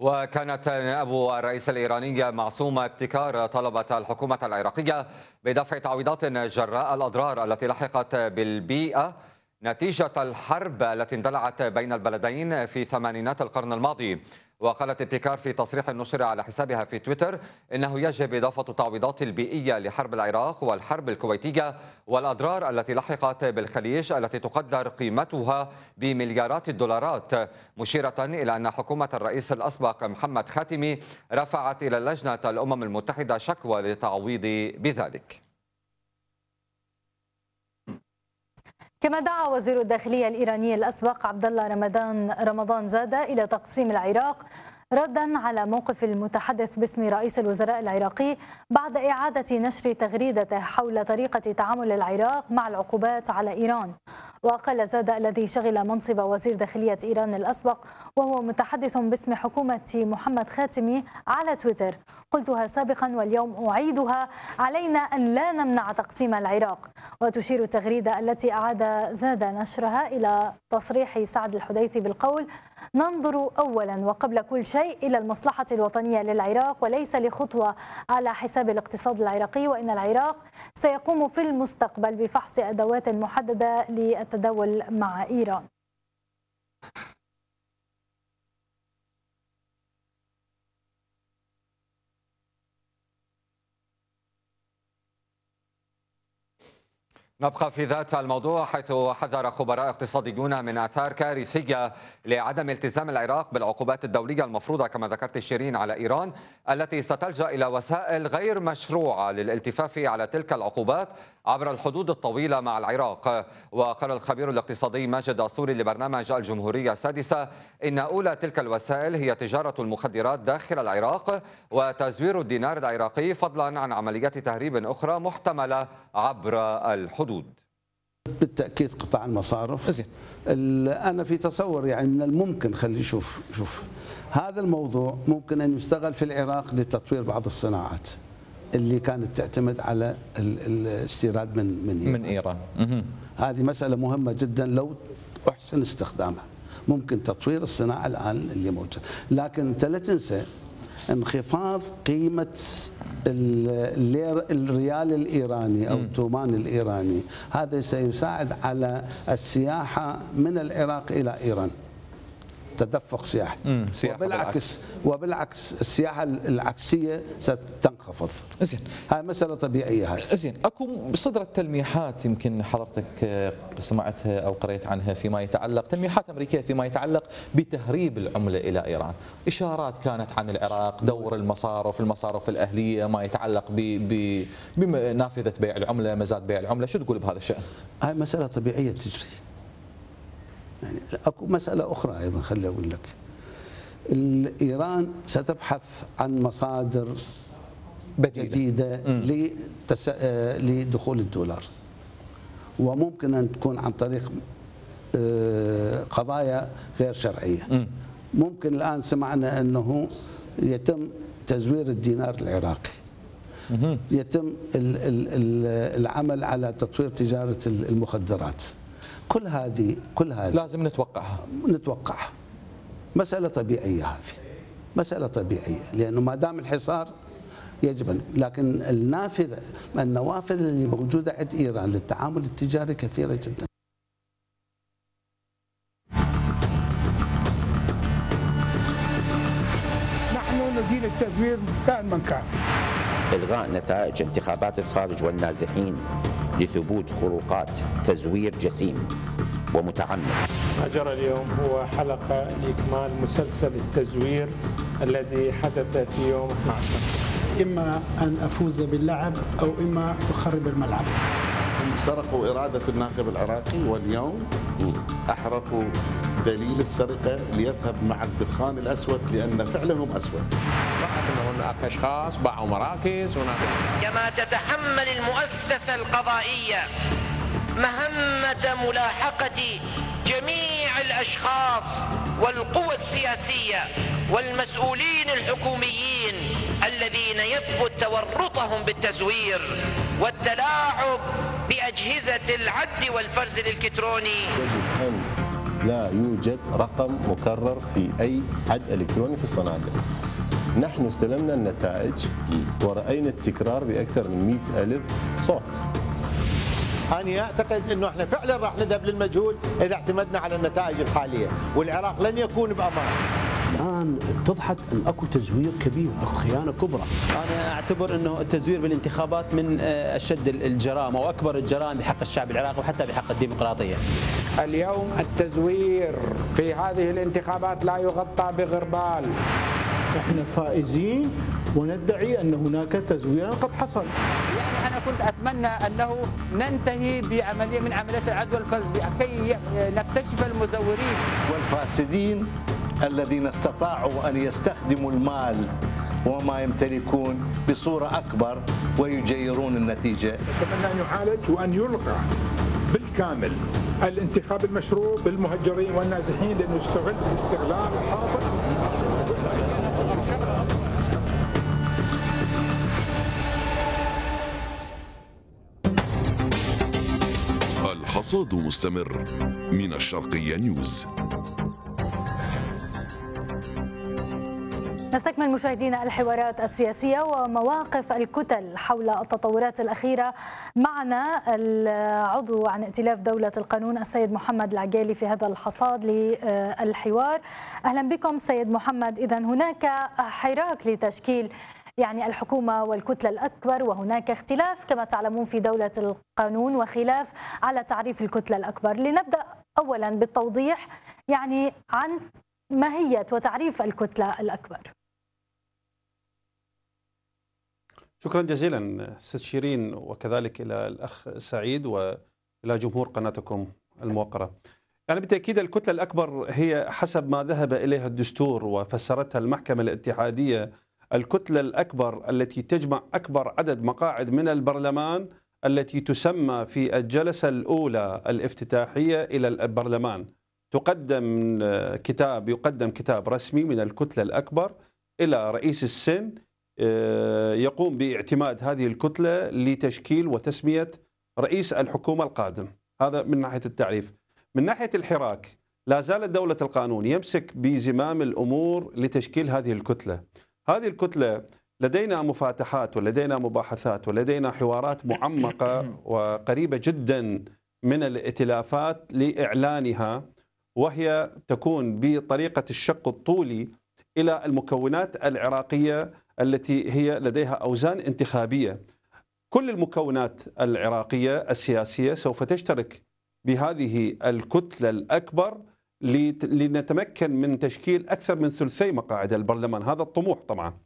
وكانت أبو الرئيس الإيراني معصومة ابتكار طلبت الحكومة العراقية بدفع تعويضات جراء الأضرار التي لحقت بالبيئة نتيجة الحرب التي اندلعت بين البلدين في ثمانينات القرن الماضي. وقالت ابتكار في تصريح نشر على حسابها في تويتر إنه يجب إضافة التعويضات البيئية لحرب العراق والحرب الكويتية والأضرار التي لحقت بالخليج التي تقدر قيمتها بمليارات الدولارات مشيرة إلى أن حكومة الرئيس الأسبق محمد خاتمي رفعت إلى لجنة الأمم المتحدة شكوى للتعويض بذلك. كما دعا وزير الداخلية الإيراني الأسبق عبد الله رمضان رمضان زادة إلى تقسيم العراق ردا على موقف المتحدث باسم رئيس الوزراء العراقي بعد إعادة نشر تغريدته حول طريقة تعامل العراق مع العقوبات على إيران. وقال زاد الذي شغل منصب وزير داخلية إيران الأسبق وهو متحدث باسم حكومة محمد خاتمي على تويتر. قلتها سابقا واليوم أعيدها علينا أن لا نمنع تقسيم العراق. وتشير التغريدة التي أعاد زاد نشرها إلى تصريح سعد الحديثي بالقول ننظر أولا وقبل كل شيء إلى المصلحة الوطنية للعراق وليس لخطوة على حساب الاقتصاد العراقي وإن العراق سيقوم في المستقبل بفحص أدوات محددة للتداول مع إيران. نبقى في ذات الموضوع حيث حذر خبراء اقتصاديون من آثار كارثية لعدم التزام العراق بالعقوبات الدولية المفروضة كما ذكرت شيرين على إيران التي ستلجأ إلى وسائل غير مشروعة للالتفاف على تلك العقوبات عبر الحدود الطويلة مع العراق. وقال الخبير الاقتصادي ماجد أصولي لبرنامج الجمهورية السادسة إن أولى تلك الوسائل هي تجارة المخدرات داخل العراق وتزوير الدينار العراقي فضلا عن عمليات تهريب أخرى محتملة عبر الحدود. بالتأكيد قطاع المصارف. زين أنا في تصور يعني من الممكن خلي شوف شوف. هذا الموضوع ممكن أن يستغل في العراق لتطوير بعض الصناعات اللي كانت تعتمد على الاستيراد من من إيران, من إيران. هذه مسألة مهمة جدا لو أحسن استخدامها. ممكن تطوير الصناعة الآن اللي موجودة. لكن أنت لا تنسى انخفاض قيمة الريال الإيراني أو التومان الإيراني. هذا سيساعد على السياحة من العراق إلى إيران. تدفق سياحي وبالعكس وبالعكس السياحة العكسية ستنخفض. زين. هاي مسألة طبيعية هاي. زين. أكو صدرت تلميحات يمكن حضرتك سمعتها أو قريت عنها فيما يتعلق تلميحات أمريكية فيما يتعلق بتهريب العملة إلى إيران. إشارات كانت عن العراق دور المصارف المصارف الأهلية ما يتعلق بنافذه بيع العملة مزاد بيع العملة. شو تقول بهذا الشأن؟ هاي مسألة طبيعية تجري. يعني أكو مسألة أخرى أيضا خلي أقول لك. ايران ستبحث عن مصادر بديلة. جديدة لتس... لدخول الدولار. وممكن أن تكون عن طريق قضايا غير شرعية. ممكن الآن سمعنا أنه يتم تزوير الدينار العراقي. يتم العمل على تطوير تجارة المخدرات. كل هذه كل هذه. لازم نتوقعها. نتوقعها. مسألة طبيعية هذه. مسألة طبيعية. لأنه ما دام الحصار يجب أن لكن النافذة النوافذ اللي موجودة عند إيران للتعامل التجاري كثيرة جدا. نحن ندين التزوير كأن من كان. إلغاء نتائج انتخابات الخارج والنازحين لثبوت خروقات تزوير جسيم ومتعمد ما جرى اليوم هو حلقة لإكمال مسلسل التزوير الذي حدث في يوم 12 إما أن أفوز باللعب أو إما أخرب الملعب. سرقوا إرادة الناخب العراقي واليوم أحرقوا دليل السرقة ليذهب مع الدخان الأسود لأن فعلهم أسود. هناك أشخاص باعوا مراكز هناك كما تتحمل المؤسسة القضائية مهمة ملاحقة جميع الأشخاص والقوى السياسية والمسؤولين الحكوميين الذين يثبت تورطهم بالتزوير والتلاعب بأجهزة العد والفرز الإلكتروني. يجب أن لا يوجد رقم مكرر في أي عد إلكتروني في الصناديق نحن استلمنا النتائج ورأينا التكرار بأكثر من مئة ألف صوت. أنا أعتقد أنه إحنا فعلا راح نذهب للمجهول إذا اعتمدنا على النتائج الحالية والعراق لن يكون بأمان. الآن اتضحت ان أكو تزوير كبير أكو خيانة كبرى. أنا أعتبر إنه التزوير بالانتخابات من أشد الجرائم واكبر الجرائم بحق الشعب العراقي وحتى بحق الديمقراطية. اليوم التزوير في هذه الانتخابات لا يغطى بغربال. إحنا فائزين وندعي أن هناك تزويرا قد حصل. يعني أنا كنت أتمنى أنه ننتهي بعملية من عمليات العدوى الفرز كي نكتشف المزورين. والفاسدين الذين استطاعوا أن يستخدموا المال وما يمتلكون بصورة أكبر ويجيرون النتيجة. اتمنى أن يعالج وأن يلغى بالكامل. الانتخاب المشروع بالمهجرين والنازحين لأنه استغل استغلال خاطئ الحصاد مستمر. من الشرقية نيوز. نستكمل مشاهدينا الحوارات السياسية ومواقف الكتل حول التطورات الأخيرة. معنا العضو عن ائتلاف دولة القانون السيد محمد العقيلي في هذا الحصاد للحوار. أهلا بكم سيد محمد. إذا هناك حراك لتشكيل يعني الحكومة والكتلة الأكبر وهناك اختلاف كما تعلمون في دولة القانون وخلاف على تعريف الكتلة الأكبر. لنبدأ أولا بالتوضيح يعني عن ماهية وتعريف الكتلة الأكبر. شكرا جزيلا ست شيرين وكذلك إلى الأخ سعيد وإلى جمهور قناتكم الموقرة. يعني بالتأكيد الكتلة الأكبر هي حسب ما ذهب إليها الدستور وفسرتها المحكمة الاتحادية الكتلة الأكبر التي تجمع أكبر عدد مقاعد من البرلمان التي تسمى في الجلسة الأولى الافتتاحية إلى البرلمان. تقدم كتاب يقدم كتاب رسمي من الكتلة الأكبر إلى رئيس السن يقوم باعتماد هذه الكتلة لتشكيل وتسمية رئيس الحكومة القادم. هذا من ناحية التعريف. من ناحية الحراك لا زالت دولة القانون يمسك بزمام الأمور لتشكيل هذه الكتلة. هذه الكتلة لدينا مفاتحات ولدينا مباحثات ولدينا حوارات معمقة (coughs) وقريبة جدا من الائتلافات لإعلانها وهي تكون بطريقة الشق الطولي إلى المكونات العراقية التي هي لديها أوزان انتخابية. كل المكونات العراقية السياسية سوف تشترك بهذه الكتلة الأكبر لنتمكن من تشكيل أكثر من ثلثي مقاعد البرلمان، هذا الطموح طبعا.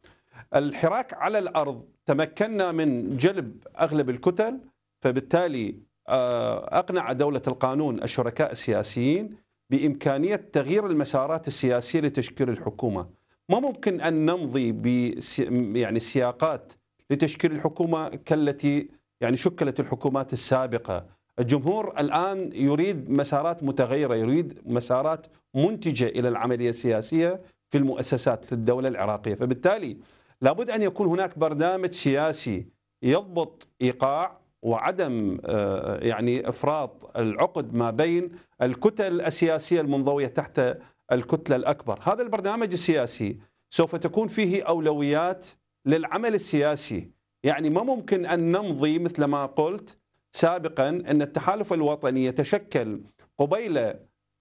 الحراك على الأرض تمكنا من جلب أغلب الكتل فبالتالي آه، أقنع دولة القانون الشركاء السياسيين بإمكانية تغيير المسارات السياسية لتشكيل الحكومة. ما ممكن أن نمضي ب يعني سياقات لتشكيل الحكومة كالتي يعني شكلت الحكومات السابقة، الجمهور الآن يريد مسارات متغيرة، يريد مسارات منتجة إلى العملية السياسية في المؤسسات في الدولة العراقية، فبالتالي لابد أن يكون هناك برنامج سياسي يضبط إيقاع وعدم آه، يعني إفراط العقد ما بين الكتل السياسية المنضوية تحت الكتلة الأكبر. هذا البرنامج السياسي سوف تكون فيه أولويات للعمل السياسي. يعني ما ممكن أن نمضي مثل ما قلت سابقا أن التحالف الوطني يتشكل قبيل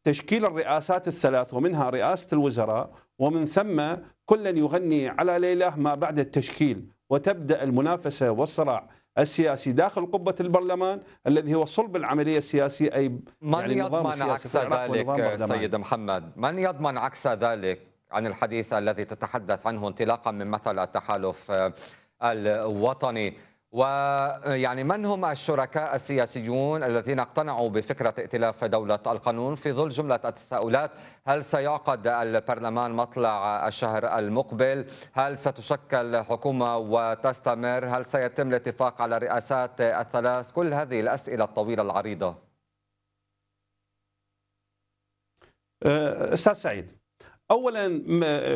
تشكيل الرئاسات الثلاث ومنها رئاسة الوزراء ومن ثم كلا يغني على ليلة ما بعد التشكيل وتبدأ المنافسة والصراع. السياسي داخل قبة البرلمان الذي هو صلب العملية السياسية أي من يعني يضمن عكس ذلك سيد محمد؟ من يضمن عكس ذلك عن الحديث الذي تتحدث عنه انطلاقا من مثل التحالف الوطني؟ ويعني من هم الشركاء السياسيون الذين اقتنعوا بفكرة ائتلاف دولة القانون في ظل جملة التساؤلات؟ هل سيعقد البرلمان مطلع الشهر المقبل؟ هل ستشكل حكومة وتستمر؟ هل سيتم الاتفاق على رئاسات الثلاث؟ كل هذه الأسئلة الطويلة العريضة. أستاذ سعيد. اولا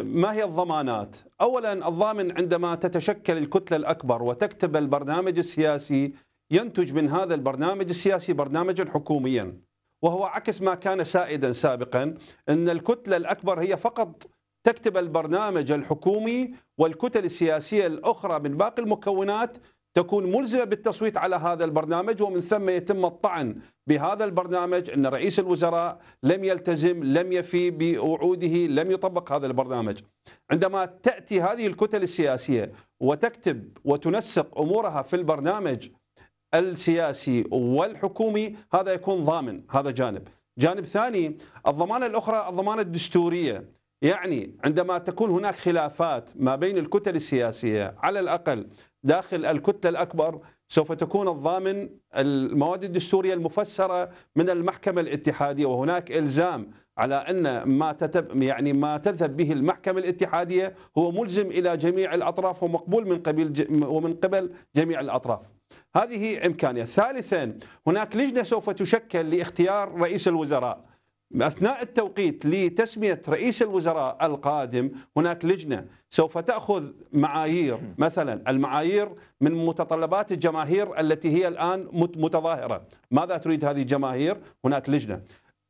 ما هي الضمانات؟ اولا الضامن عندما تتشكل الكتلة الأكبر وتكتب البرنامج السياسي ينتج من هذا البرنامج السياسي برنامجا حكوميا وهو عكس ما كان سائدا سابقا إن الكتلة الأكبر هي فقط تكتب البرنامج الحكومي والكتل السياسية الأخرى من باقي المكونات تكون ملزمة بالتصويت على هذا البرنامج ومن ثم يتم الطعن بهذا البرنامج إن رئيس الوزراء لم يلتزم، لم يفي بوعوده، لم يطبق هذا البرنامج. عندما تأتي هذه الكتل السياسية وتكتب وتنسق أمورها في البرنامج السياسي والحكومي هذا يكون ضامن، هذا جانب. جانب ثاني الضمانة الأخرى الضمانة الدستورية. يعني عندما تكون هناك خلافات ما بين الكتل السياسية على الأقل داخل الكتله الأكبر سوف تكون الضامن المواد الدستورية المفسرة من المحكمة الاتحادية وهناك إلزام على أن ما تتب يعني ما تذهب به المحكمة الاتحادية هو ملزم إلى جميع الأطراف ومقبول من قبل ومن قبل جميع الأطراف. هذه إمكانية. ثالثا هناك لجنة سوف تشكل لاختيار رئيس الوزراء. أثناء التوقيت لتسمية رئيس الوزراء القادم هناك لجنة سوف تأخذ معايير مثلا المعايير من متطلبات الجماهير التي هي الآن متظاهرة، ماذا تريد هذه الجماهير؟ هناك لجنة.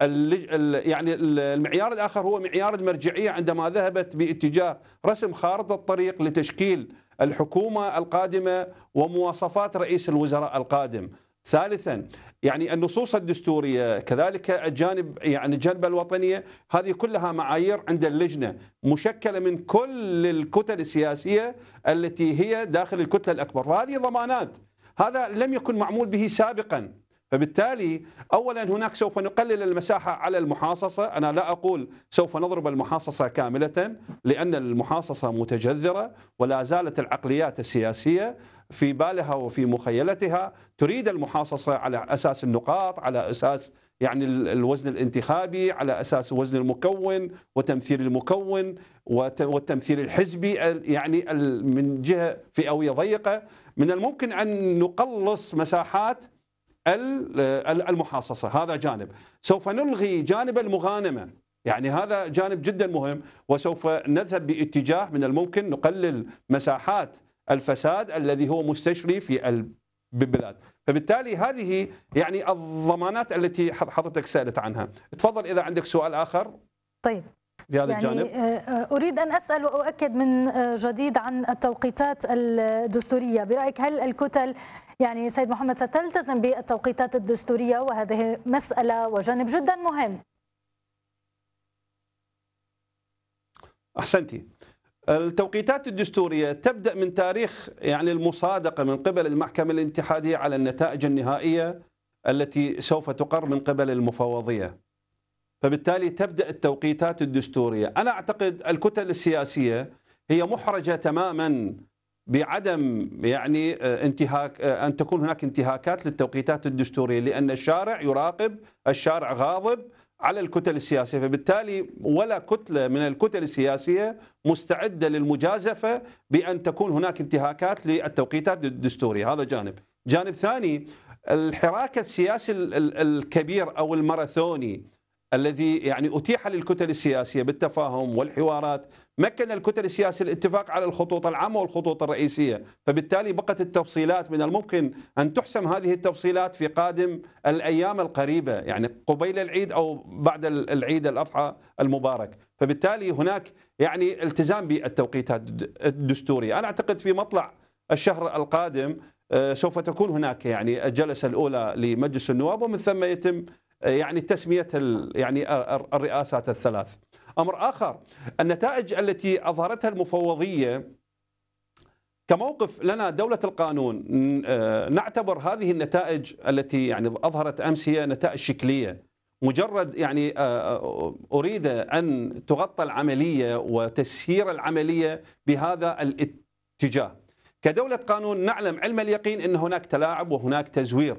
يعني المعيار الآخر هو معيار المرجعية عندما ذهبت باتجاه رسم خارطة الطريق لتشكيل الحكومة القادمة ومواصفات رئيس الوزراء القادم. ثالثا يعني النصوص الدستورية كذلك الجانب يعني الجنبه الوطنية هذه كلها معايير عند اللجنة مشكلة من كل الكتل السياسية التي هي داخل الكتله الأكبر. وهذه ضمانات. هذا لم يكن معمول به سابقا. فبالتالي اولا هناك سوف نقلل المساحة على المحاصصة، أنا لا أقول سوف نضرب المحاصصة كاملة لأن المحاصصة متجذرة ولا زالت العقليات السياسية في بالها وفي مخيلتها تريد المحاصصة على أساس النقاط، على أساس يعني الوزن الانتخابي على أساس وزن المكون وتمثيل المكون والتمثيل الحزبي يعني من جهة فئوية ضيقة. من الممكن أن نقلص مساحات المحاصصة. هذا جانب. سوف نلغي جانب المغانمة. يعني هذا جانب جدا مهم وسوف نذهب باتجاه من الممكن نقلل مساحات الفساد الذي هو مستشري في البلاد. فبالتالي هذه يعني الضمانات التي حضرتك سألت عنها. تفضل إذا عندك سؤال آخر. طيب. في هذا يعني الجانب. أريد أن أسأل وأؤكد من جديد عن التوقيتات الدستورية. برأيك هل الكتل يعني سيد محمد ستلتزم بالتوقيتات الدستورية وهذه مسألة وجانب جدا مهم؟ أحسنتي. التوقيتات الدستورية تبدأ من تاريخ يعني المصادقة من قبل المحكمة الاتحادية على النتائج النهائية التي سوف تقر من قبل المفوضية. فبالتالي تبدأ التوقيتات الدستورية. أنا أعتقد الكتل السياسية هي محرجة تماما بعدم يعني انتهاك أن تكون هناك انتهاكات للتوقيتات الدستورية لأن الشارع يراقب، الشارع غاضب على الكتل السياسية، فبالتالي ولا كتلة من الكتل السياسية مستعدة للمجازفة بأن تكون هناك انتهاكات للتوقيتات الدستورية، هذا جانب. جانب ثاني الحراك السياسي الكبير أو الماراثوني. الذي يعني أتيح للكتل السياسية بالتفاهم والحوارات مكن الكتل السياسيه الاتفاق على الخطوط العامة والخطوط الرئيسية، فبالتالي بقت التفصيلات من الممكن أن تحسم هذه التفصيلات في قادم الأيام القريبة، يعني قبيل العيد أو بعد العيد الأضحى المبارك، فبالتالي هناك يعني التزام بالتوقيتات الدستورية، أنا أعتقد في مطلع الشهر القادم سوف تكون هناك يعني الجلسة الأولى لمجلس النواب ومن ثم يتم يعني تسمية يعني الرئاسات الثلاث. أمر آخر النتائج التي أظهرتها المفوضية كموقف لنا دولة القانون نعتبر هذه النتائج التي يعني أظهرت أمس هي نتائج شكلية مجرد يعني أريد أن تغطى العملية وتسيير العملية بهذا الاتجاه. كدولة قانون نعلم علم اليقين إن هناك تلاعب وهناك تزوير.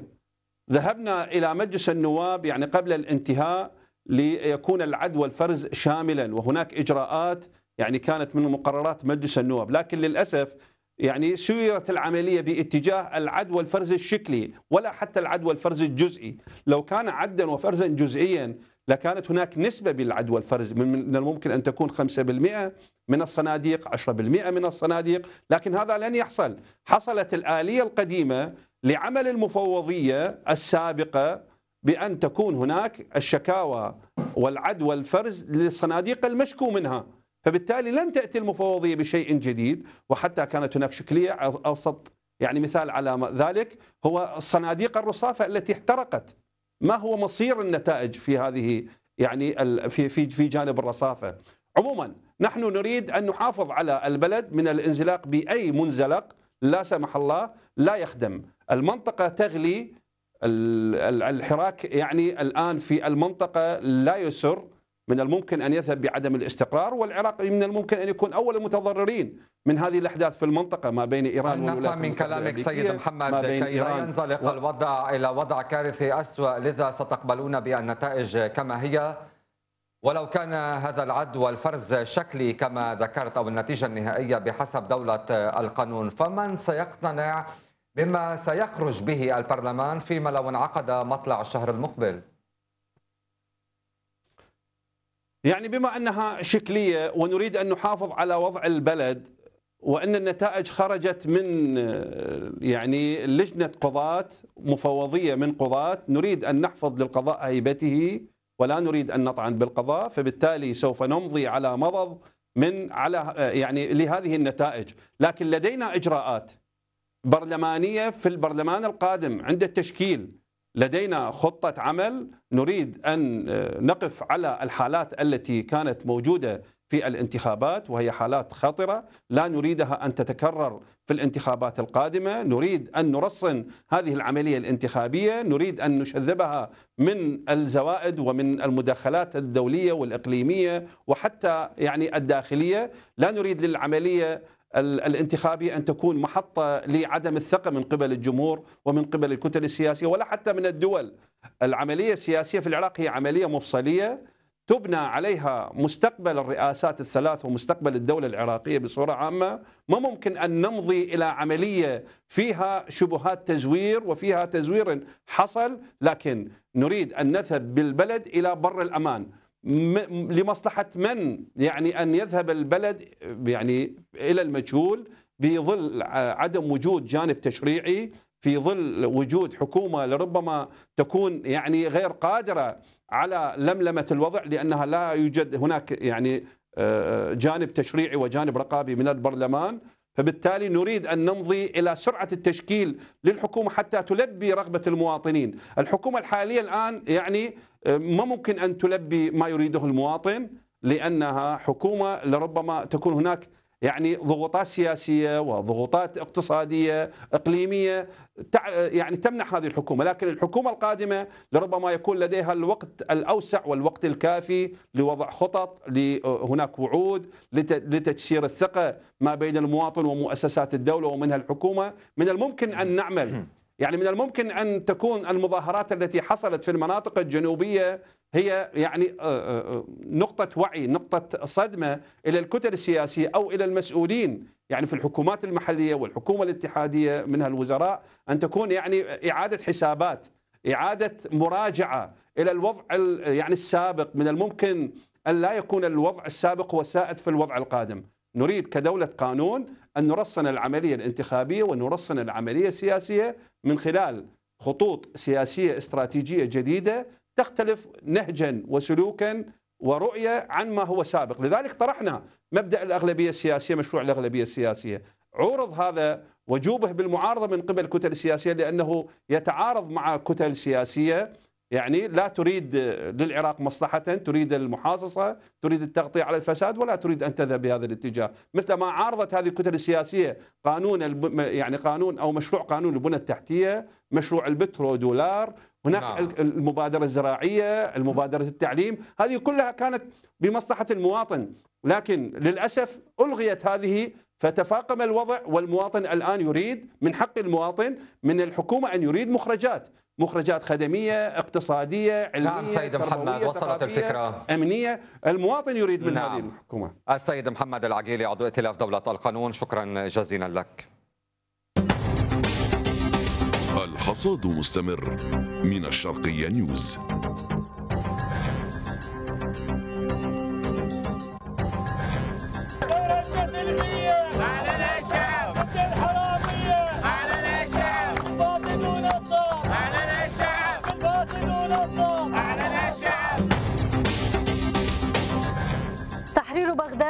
ذهبنا إلى مجلس النواب يعني قبل الانتهاء ليكون العد والفرز شاملا وهناك إجراءات يعني كانت من مقررات مجلس النواب. لكن للأسف يعني سيرت العملية باتجاه العد والفرز الشكلي ولا حتى العد والفرز الجزئي، لو كان عدا وفرزا جزئيا لكانت هناك نسبة بالعد والفرز من الممكن أن تكون 5% من الصناديق، 10% من الصناديق، لكن هذا لن يحصل، حصلت الآلية القديمة لعمل المفوضية السابقة بأن تكون هناك الشكاوى والعد والفرز للصناديق المشكو منها. فبالتالي لن تأتي المفوضية بشيء جديد وحتى كانت هناك شكلية أوسط يعني مثال على ذلك هو الصناديق الرصافة التي احترقت. ما هو مصير النتائج في هذه يعني في في في جانب الرصافة؟ عموما نحن نريد أن نحافظ على البلد من الانزلاق بأي منزلق لا سمح الله لا يخدم. المنطقة تغلي الحراك يعني الآن في المنطقة لا يسر من الممكن أن يذهب بعدم الاستقرار والعراق من الممكن أن يكون أول المتضررين من هذه الأحداث في المنطقة ما بين والولايات نفهم من كلامك سيد محمد كي لا ينزلق و... الوضع إلى وضع كارثي أسوأ لذا ستقبلون بالنتائج كما هي؟ ولو كان هذا العد والفرز شكلي كما ذكرت أو النتيجة النهائية بحسب دولة القانون فمن سيقتنع بما سيخرج به البرلمان فيما لو انعقد مطلع الشهر المقبل. يعني بما أنها شكلية ونريد أن نحافظ على وضع البلد وأن النتائج خرجت من يعني لجنة قضاة مفوضية من قضاة نريد أن نحفظ للقضاء هيبته ولا نريد أن نطعن بالقضاء فبالتالي سوف نمضي على مضض من على يعني لهذه النتائج. لكن لدينا إجراءات. برلمانية في البرلمان القادم. عند التشكيل لدينا خطة عمل. نريد أن نقف على الحالات التي كانت موجودة في الانتخابات وهي حالات خطرة. لا نريدها أن تتكرر في الانتخابات القادمة، نريد أن نرصن هذه العملية الانتخابية، نريد أن نشذبها من الزوائد ومن المداخلات الدولية والإقليمية وحتى يعني الداخلية، لا نريد للعملية الانتخابي أن تكون محطة لعدم الثقة من قبل الجمهور ومن قبل الكتل السياسية ولا حتى من الدول. العملية السياسية في العراق هي عملية مفصلية تبنى عليها مستقبل الرئاسات الثلاث ومستقبل الدولة العراقية بصورة عامة ما ممكن أن نمضي إلى عملية فيها شبهات تزوير وفيها تزوير حصل لكن نريد أن نذهب بالبلد إلى بر الأمان لمصلحة من؟ يعني أن يذهب البلد يعني إلى المجهول بظل عدم وجود جانب تشريعي في ظل وجود حكومة لربما تكون يعني غير قادرة على لملمة الوضع لأنها لا يوجد هناك يعني آه، جانب تشريعي وجانب رقابي من البرلمان. فبالتالي نريد أن نمضي إلى سرعة التشكيل للحكومة حتى تلبي رغبة المواطنين، الحكومة الحالية الآن يعني آه، ما ممكن أن تلبي ما يريده المواطن لأنها حكومة لربما تكون هناك يعني ضغوطات سياسية وضغوطات اقتصادية إقليمية يعني تمنح هذه الحكومة، لكن الحكومة القادمة لربما يكون لديها الوقت الأوسع والوقت الكافي لوضع خطط، هناك وعود لتجسير الثقة ما بين المواطن ومؤسسات الدولة ومنها الحكومة، من الممكن أن نعمل يعني من الممكن أن تكون المظاهرات التي حصلت في المناطق الجنوبية هي يعني آه، آه، آه، نقطة وعي نقطة صدمة إلى الكتل السياسية أو إلى المسؤولين. يعني في الحكومات المحلية والحكومة الاتحادية منها الوزراء أن تكون يعني إعادة حسابات إعادة مراجعة إلى الوضع يعني السابق من الممكن أن لا يكون الوضع السابق هو في الوضع القادم. نريد كدولة قانون أن نرصن العملية الانتخابية ونرصن العملية السياسية من خلال خطوط سياسية استراتيجية جديدة تختلف نهجا وسلوكا ورؤية عن ما هو سابق. لذلك طرحنا مبدأ الأغلبية السياسية مشروع الأغلبية السياسية. عورض هذا وجوبه بالمعارضة من قبل الكتل السياسية لأنه يتعارض مع كتل سياسية يعني لا تريد للعراق مصلحة تريد المحاصصة تريد التغطية على الفساد ولا تريد أن تذهب بهذا الاتجاه. مثل ما عارضت هذه الكتل السياسية قانون يعني قانون أو مشروع قانون البنى التحتية مشروع البترو دولار هناك نعم. المبادرة الزراعية المبادرة التعليم هذه كلها كانت بمصلحة المواطن. لكن للأسف ألغيت هذه فتفاقم الوضع والمواطن الآن يريد من حق المواطن من الحكومة أن يريد مخرجات. مخرجات خدمية اقتصادية علميه نعم سيد محمد وصلت الفكرة. أمنية. المواطن يريد من نعم. هذه الحكومة. السيد محمد العقيلي عضو ائتلاف دولة القانون شكرا جزيلا لك. الحصاد مستمر. من الشرقية نيوز.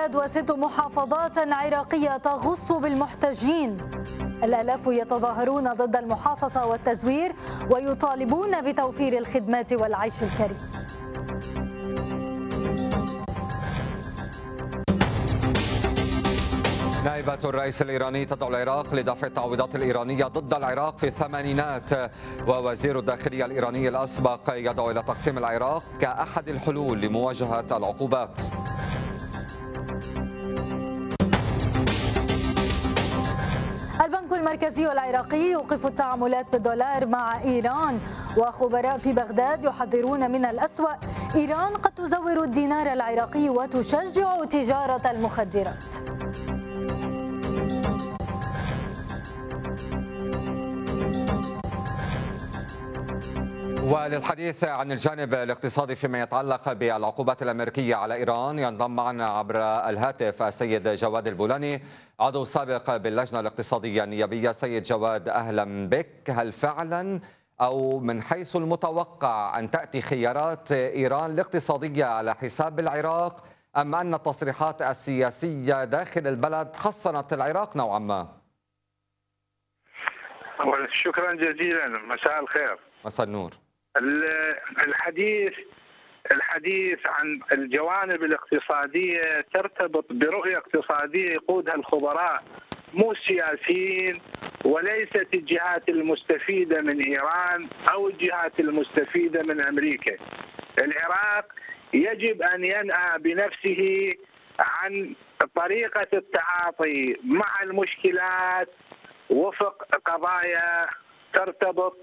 تحرير بغداد وست محافظات عراقية تغص بالمحتجين. الآلاف يتظاهرون ضد المحاصصة والتزوير ويطالبون بتوفير الخدمات والعيش الكريم. نائبة الرئيس الإيراني تدعو العراق لدفع التعويضات الإيرانية ضد العراق في الثمانينات. ووزير الداخلية الإيراني الأسبق يدعو إلى تقسيم العراق كأحد الحلول لمواجهة العقوبات. البنك المركزي العراقي يوقف التعاملات بالدولار مع إيران وخبراء في بغداد يحذرون من الأسوأ. إيران قد تزور الدينار العراقي وتشجع تجارة المخدرات. وللحديث عن الجانب الاقتصادي فيما يتعلق بالعقوبات الأمريكية على إيران ينضم معنا عبر الهاتف السيد جواد البولاني. عضو سابق باللجنة الاقتصادية النيابية سيد جواد أهلا بك هل فعلا أو من حيث المتوقع أن تأتي خيارات إيران الاقتصادية على حساب العراق أم أن التصريحات السياسية داخل البلد حصنت العراق نوعا ما؟ شكرا جزيلا مساء الخير مساء النور ال- الحديث الحديث عن الجوانب الاقتصادية ترتبط برؤية اقتصادية يقودها الخبراء مو السياسيين وليست الجهات المستفيدة من إيران أو الجهات المستفيدة من أمريكا. العراق يجب أن ينأى بنفسه عن طريقة التعاطي مع المشكلات وفق قضايا ترتبط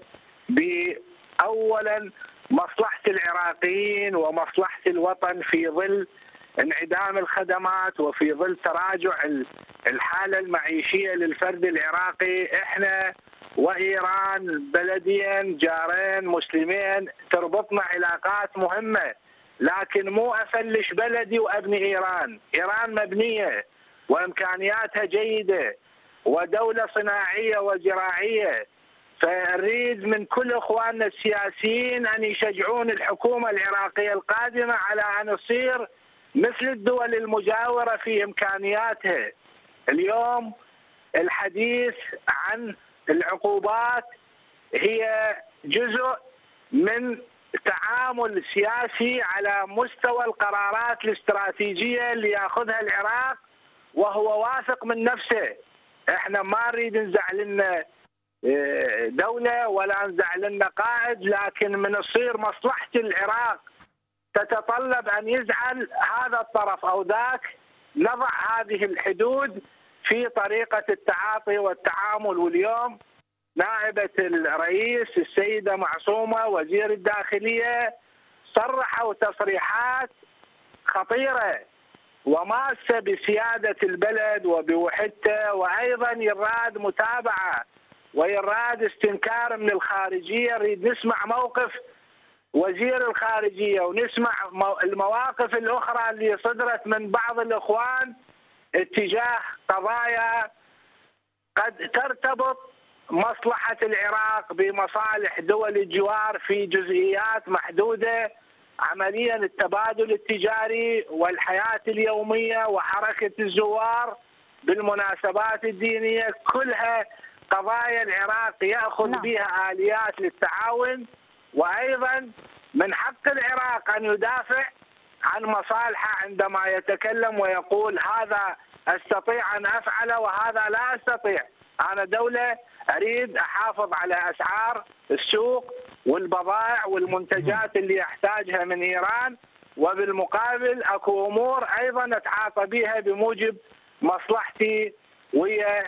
بأولا مصلحة العراقيين ومصلحة الوطن في ظل انعدام الخدمات وفي ظل تراجع ال- الحالة المعيشية للفرد العراقي إحنا وإيران بلدين جارين مسلمين تربطنا علاقات مهمة لكن مو أفلش بلدي وأبني إيران. إيران مبنية وإمكانياتها جيدة ودولة صناعية وزراعية فنريد من كل إخواننا السياسيين أن يشجعون الحكومة العراقية القادمة على أن تصير مثل الدول المجاورة في إمكانياتها. اليوم الحديث عن العقوبات هي جزء من تعامل سياسي على مستوى القرارات الاستراتيجية اللي يأخذها العراق وهو واثق من نفسه. إحنا ما نريد نزعل لنا دولة ولا نزع لنا قائد لكن من يصير مصلحة العراق تتطلب أن يزعل هذا الطرف أو ذاك نضع هذه الحدود في طريقة التعاطي والتعامل. واليوم نائبة الرئيس السيدة معصومة وزير الداخلية صرحوا تصريحات خطيرة وماسة بسيادة البلد وبوحدته وأيضا يراد متابعة ويراد استنكار من الخارجية نريد نسمع موقف وزير الخارجية ونسمع مو- المواقف الأخرى اللي صدرت من بعض الإخوان اتجاه قضايا قد ترتبط مصلحة العراق بمصالح دول الجوار في جزئيات محدودة عمليا التبادل التجاري والحياة اليومية وحركة الزوار بالمناسبات الدينية كلها قضايا العراق يأخذ نعم. بها آليات للتعاون وأيضا من حق العراق أن يدافع عن مصالحه عندما يتكلم ويقول هذا أستطيع أن افعله وهذا لا أستطيع أنا دولة أريد أحافظ على أسعار السوق والبضائع والمنتجات اللي احتاجها من إيران وبالمقابل أكو أمور أيضا أتعاطى بها بموجب مصلحتي ويا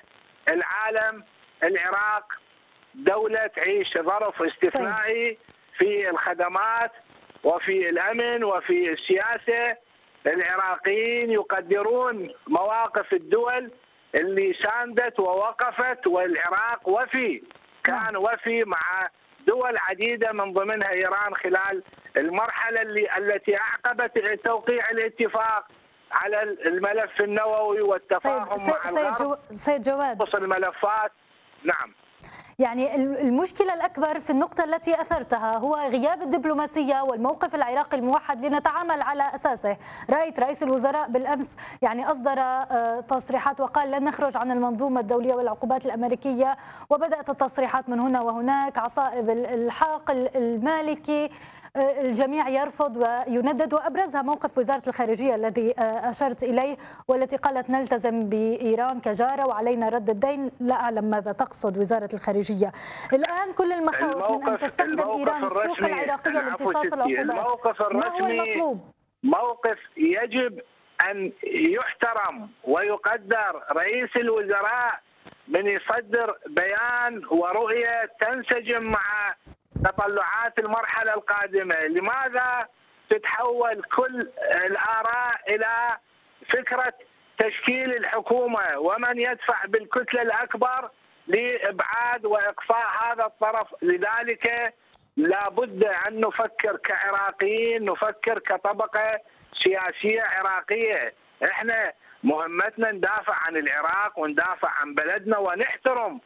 العالم العراق دولة تعيش ظرف استثنائي في الخدمات وفي الأمن وفي السياسة. العراقيين يقدرون مواقف الدول اللي ساندت ووقفت والعراق وفي كان وفي مع دول عديدة من ضمنها إيران خلال المرحلة اللي التي أعقبت توقيع الاتفاق على الملف النووي والتفاهم طيب مع سيد, جو سيد جواد. الملفات نعم. يعني المشكلة الأكبر في النقطة التي أثرتها هو غياب الدبلوماسية والموقف العراقي الموحد لنتعامل على أساسه. رأيت رئيس الوزراء بالأمس يعني أصدر تصريحات وقال لن نخرج عن المنظومة الدولية والعقوبات الأمريكية وبدأت التصريحات من هنا وهناك عصائب الحاق المالكي. الجميع يرفض ويندد وأبرزها موقف وزارة الخارجية الذي أشرت إليه والتي قالت نلتزم بإيران كجارة وعلينا رد الدين لا أعلم ماذا تقصد وزارة الخارجية. الآن كل المخاوف من أن تستخدم إيران السوق العراقيه لامتصاص العقوبات. الموقف الرسمي ما هو المطلوب؟ موقف يجب أن يحترم ويقدر رئيس الوزراء من يصدر بيان ورؤية تنسجم مع تطلعات المرحلة القادمة، لماذا تتحول كل الآراء إلى فكرة تشكيل الحكومة؟ ومن يدفع بالكتله الأكبر لإبعاد وإقصاء هذا الطرف، لذلك لابد أن نفكر كعراقيين، نفكر كطبقة سياسية عراقية، إحنا مهمتنا ندافع عن العراق وندافع عن بلدنا ونحترم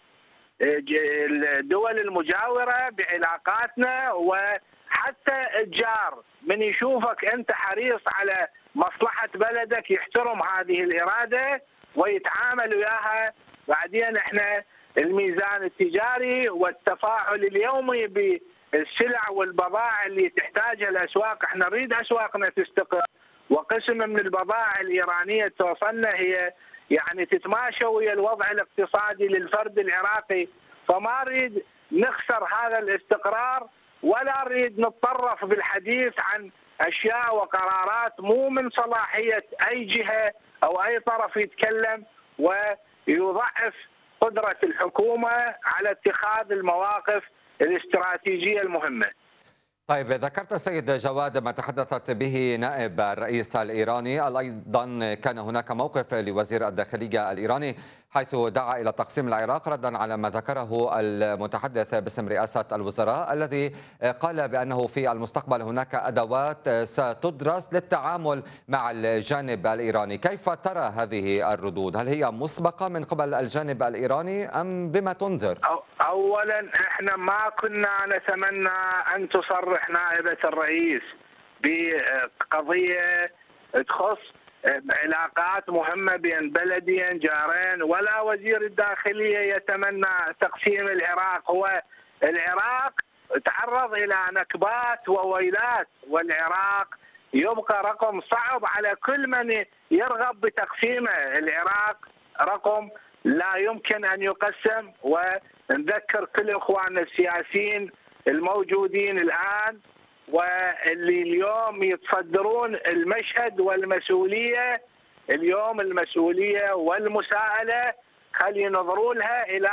الدول المجاورة بعلاقاتنا وحتى الجار من يشوفك أنت حريص على مصلحة بلدك يحترم هذه الإرادة ويتعامل وياها. بعدين إحنا الميزان التجاري والتفاعل اليومي بالسلع والبضائع اللي تحتاجها الأسواق، إحنا نريد أسواقنا تستقر وقسم من البضائع الإيرانية توصلنا هي يعني تتماشى ويا الوضع الاقتصادي للفرد العراقي فما نريد نخسر هذا الاستقرار ولا نريد نتطرف بالحديث عن أشياء وقرارات مو من صلاحية أي جهة أو أي طرف يتكلم ويضعف قدرة الحكومة على اتخاذ المواقف الاستراتيجية المهمة. طيب ذكرت السيد جواد ما تحدثت به نائب الرئيس الإيراني. أيضا كان هناك موقف لوزير الداخلية الإيراني حيث دعا إلى تقسيم العراق ردا على ما ذكره المتحدث باسم رئاسة الوزراء الذي قال بأنه في المستقبل هناك أدوات ستدرس للتعامل مع الجانب الإيراني كيف ترى هذه الردود؟ هل هي مسبقة من قبل الجانب الإيراني أم بما تنذر؟ أولا إحنا ما كنا نتمنى أن تصرح نائبة الرئيس بقضية تخص علاقات مهمة بين بلدين جارين ولا وزير الداخلية يتمنى تقسيم العراق. هو العراق تعرض إلى نكبات وويلات والعراق يبقى رقم صعب على كل من يرغب بتقسيمه. العراق رقم لا يمكن أن يقسم ونذكر كل إخواننا السياسيين الموجودين الآن واللي اليوم يتصدرون المشهد والمسؤولية اليوم المسؤولية والمساءلة. خلي ينظروا لها إلى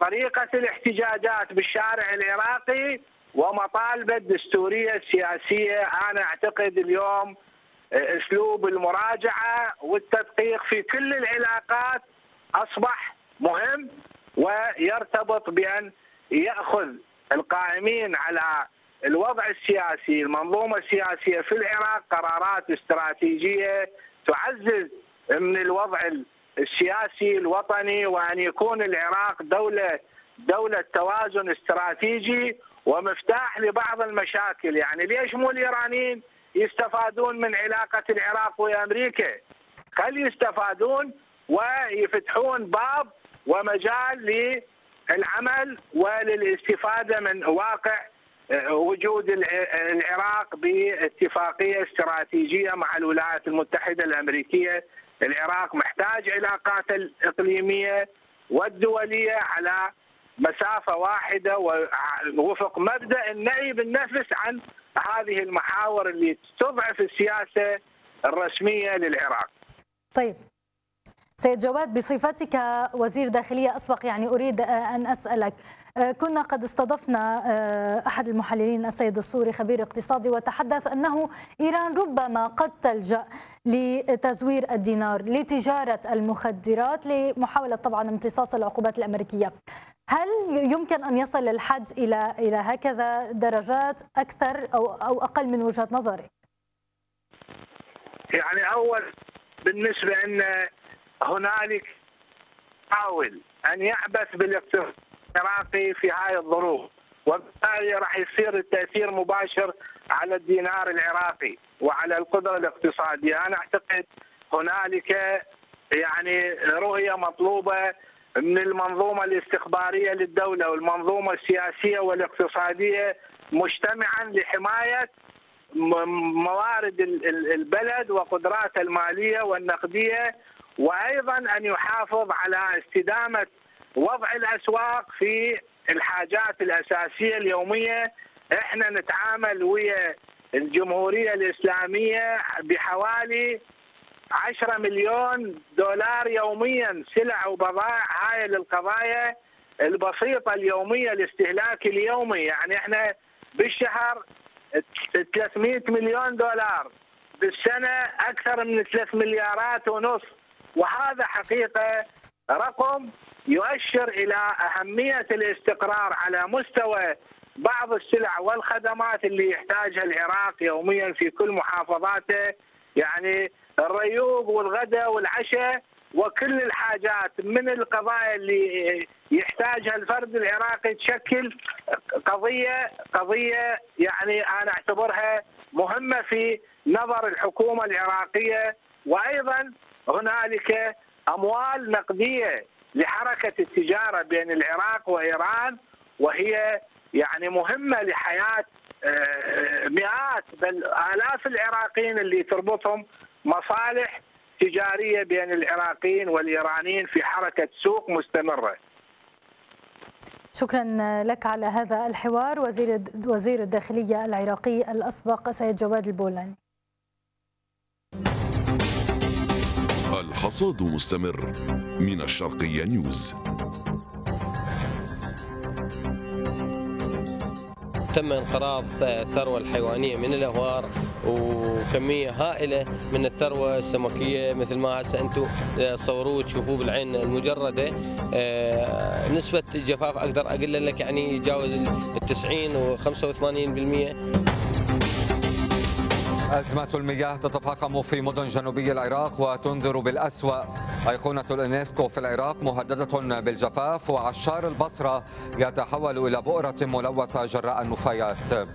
طريقة الاحتجاجات بالشارع العراقي ومطالبه الدستورية السياسية؟ أنا أعتقد اليوم أسلوب المراجعة والتدقيق في كل العلاقات أصبح مهم ويرتبط بأن يأخذ القائمين على الوضع السياسي المنظومة السياسية في العراق قرارات استراتيجية تعزز من الوضع السياسي الوطني وأن يكون العراق دولة دولة توازن استراتيجي ومفتاح لبعض المشاكل. يعني ليش مو الإيرانيين يستفادون من علاقة العراق وأمريكا خلي يستفادون ويفتحون باب ومجال للعمل وللاستفادة من واقع وجود العراق باتفاقية استراتيجية مع الولايات المتحدة الأمريكية، العراق محتاج علاقات الاقليميه والدولية على مسافة واحدة ووفق مبدأ النعي بالنفس عن هذه المحاور اللي تضعف السياسة الرسمية للعراق. طيب سيد جواد بصفتك وزير داخلية أسبق يعني أريد أن أسألك كنا قد استضفنا أحد المحللين السيد السوري خبير اقتصادي وتحدث أنه إيران ربما قد تلجأ لتزوير الدينار لتجارة المخدرات لمحاولة طبعا امتصاص العقوبات الأمريكية هل يمكن أن يصل الحد إلى إلى هكذا درجات أكثر أو أو أقل من وجهة نظرك؟ يعني أول بالنسبة أن هنالك حاول أن يعبث بالاقتصاد العراقي في هاي الظروف وبالتالي راح يصير التأثير مباشر على الدينار العراقي وعلى القدرة الاقتصادية، أنا أعتقد هنالك يعني رؤية مطلوبة من المنظومة الاستخبارية للدولة والمنظومة السياسية والاقتصادية مجتمعا لحماية موارد البلد وقدراته المالية والنقدية وأيضا أن يحافظ على استدامة وضع الأسواق في الحاجات الأساسية اليومية. إحنا نتعامل ويا الجمهورية الإسلامية بحوالي 10 مليون دولار يوميا سلع وبضائع هاي للقضايا البسيطة اليومية الاستهلاك اليومي. يعني إحنا بالشهر 300 مليون دولار بالسنة أكثر من 3 مليارات ونص وهذا حقيقة رقم يؤشر إلى أهمية الاستقرار على مستوى بعض السلع والخدمات اللي يحتاجها العراق يوميا في كل محافظاته. يعني الريوق والغداء والعشاء وكل الحاجات من القضايا اللي يحتاجها الفرد العراقي تشكل قضية قضية يعني أنا أعتبرها مهمة في نظر الحكومة العراقية. وأيضا هنالك أموال نقدية لحركة التجارة بين العراق وإيران وهي يعني مهمة لحياة آه، مئات بل آلاف العراقيين اللي تربطهم مصالح تجارية بين العراقيين والإيرانيين في حركة سوق مستمرة. شكرا لك على هذا الحوار وزير وزير الداخلية العراقي الأسبق سيد جواد البولاني. الحصاد مستمر. من الشرقية نيوز. تم انقراض الثروة الحيوانية من الأهوار وكمية هائلة من الثروة السمكية مثل ما هسه أنتم تصوروه تشوفوه بالعين المجردة. آه، نسبة الجفاف أقدر أقول لك يعني يجاوز ال 90 و 85% أزمة المياه تتفاقم في مدن جنوبي العراق وتنذر بالأسوأ. أيقونة الأنسكو في العراق مهددة بالجفاف وعشار البصرة يتحول إلى بؤرة ملوثة جراء النفايات.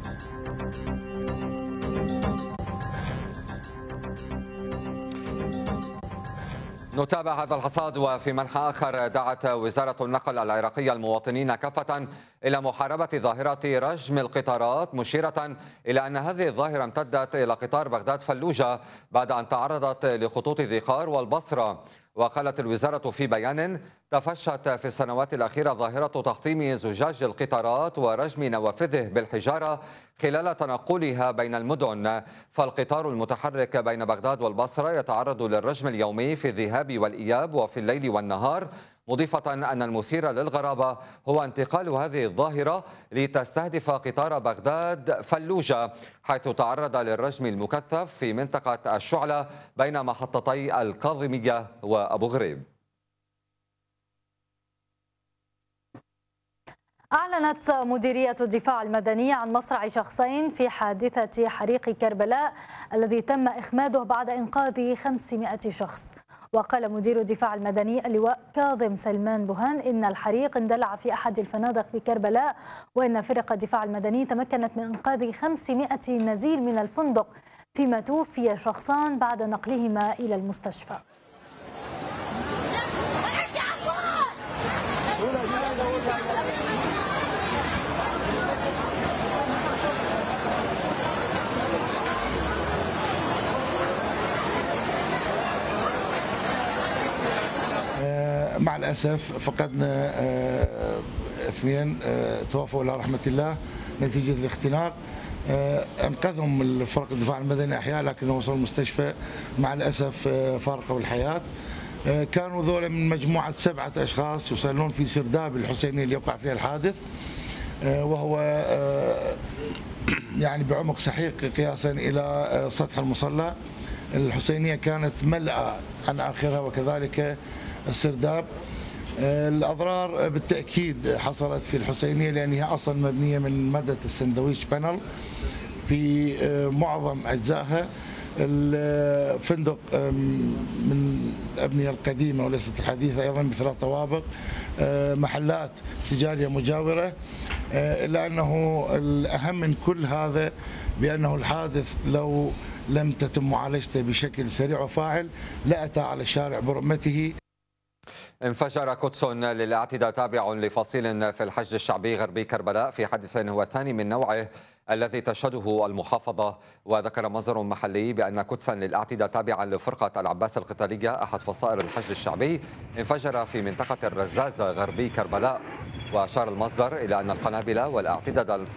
نتابع هذا الحصاد وفي منحى آخر دعت وزارة النقل العراقية المواطنين كافة إلى محاربة ظاهرة رجم القطارات مشيرة إلى أن هذه الظاهرة امتدت إلى قطار بغداد فلوجة بعد أن تعرضت لخطوط ذيقار والبصرة. وقالت الوزارة في بيان تفشت في السنوات الأخيرة ظاهرة تحطيم زجاج القطارات ورجم نوافذه بالحجارة خلال تنقلها بين المدن. فالقطار المتحرك بين بغداد والبصرة يتعرض للرجم اليومي في الذهاب والإياب وفي الليل والنهار مضيفة أن المثير للغرابة هو انتقال هذه الظاهرة لتستهدف قطار بغداد فلوجة حيث تعرض للرجم المكثف في منطقة الشعلة بين محطتي الكاظمية وأبو غريب. أعلنت مديرية الدفاع المدني عن مصرع شخصين في حادثة حريق كربلاء الذي تم إخماده بعد إنقاذ 500 شخص. وقال مدير الدفاع المدني اللواء كاظم سلمان بوهان إن الحريق اندلع في أحد الفنادق بكربلاء وإن فرق الدفاع المدني تمكنت من إنقاذ 500 نزيل من الفندق فيما توفي شخصان بعد نقلهما إلى المستشفى. مع الاسف فقدنا آه، اثنين آه، توفوا إلى رحمة الله نتيجة الاختناق. آه، أنقذهم الفرق الدفاع المدني أحياء لكن وصلوا المستشفى مع الأسف فارقوا الحياة. كانوا ذولا من مجموعة سبعة أشخاص يصلون في سرداب الحسيني اللي وقع فيها الحادث. وهو يعني بعمق سحيق قياسا إلى سطح المصلى. الحسينية كانت ملأى عن آخرها وكذلك السرداب آه، الأضرار بالتأكيد حصلت في الحسينية لأنها أصلا مبنية من مادة السندويش بانل في آه، معظم أجزائها. الفندق من الأبنية القديمة وليست الحديثة أيضا بثلاث طوابق آه، محلات تجارية مجاورة. إلا أنه الأهم من كل هذا بأنه الحادث لو لم تتم معالجته بشكل سريع وفاعل لأتى على الشارع برمته. انفجر قدس للأعتداء تابع لفصيل في الحشد الشعبي غربي كربلاء في حادث هو الثاني من نوعه الذي تشهده المحافظة وذكر مصدر محلي بأن قدسا للأعتداء تابعا لفرقة العباس القتالية أحد فصائل الحشد الشعبي انفجر في منطقة الرزازة غربي كربلاء. وأشار المصدر إلى أن القنابل والأعتداد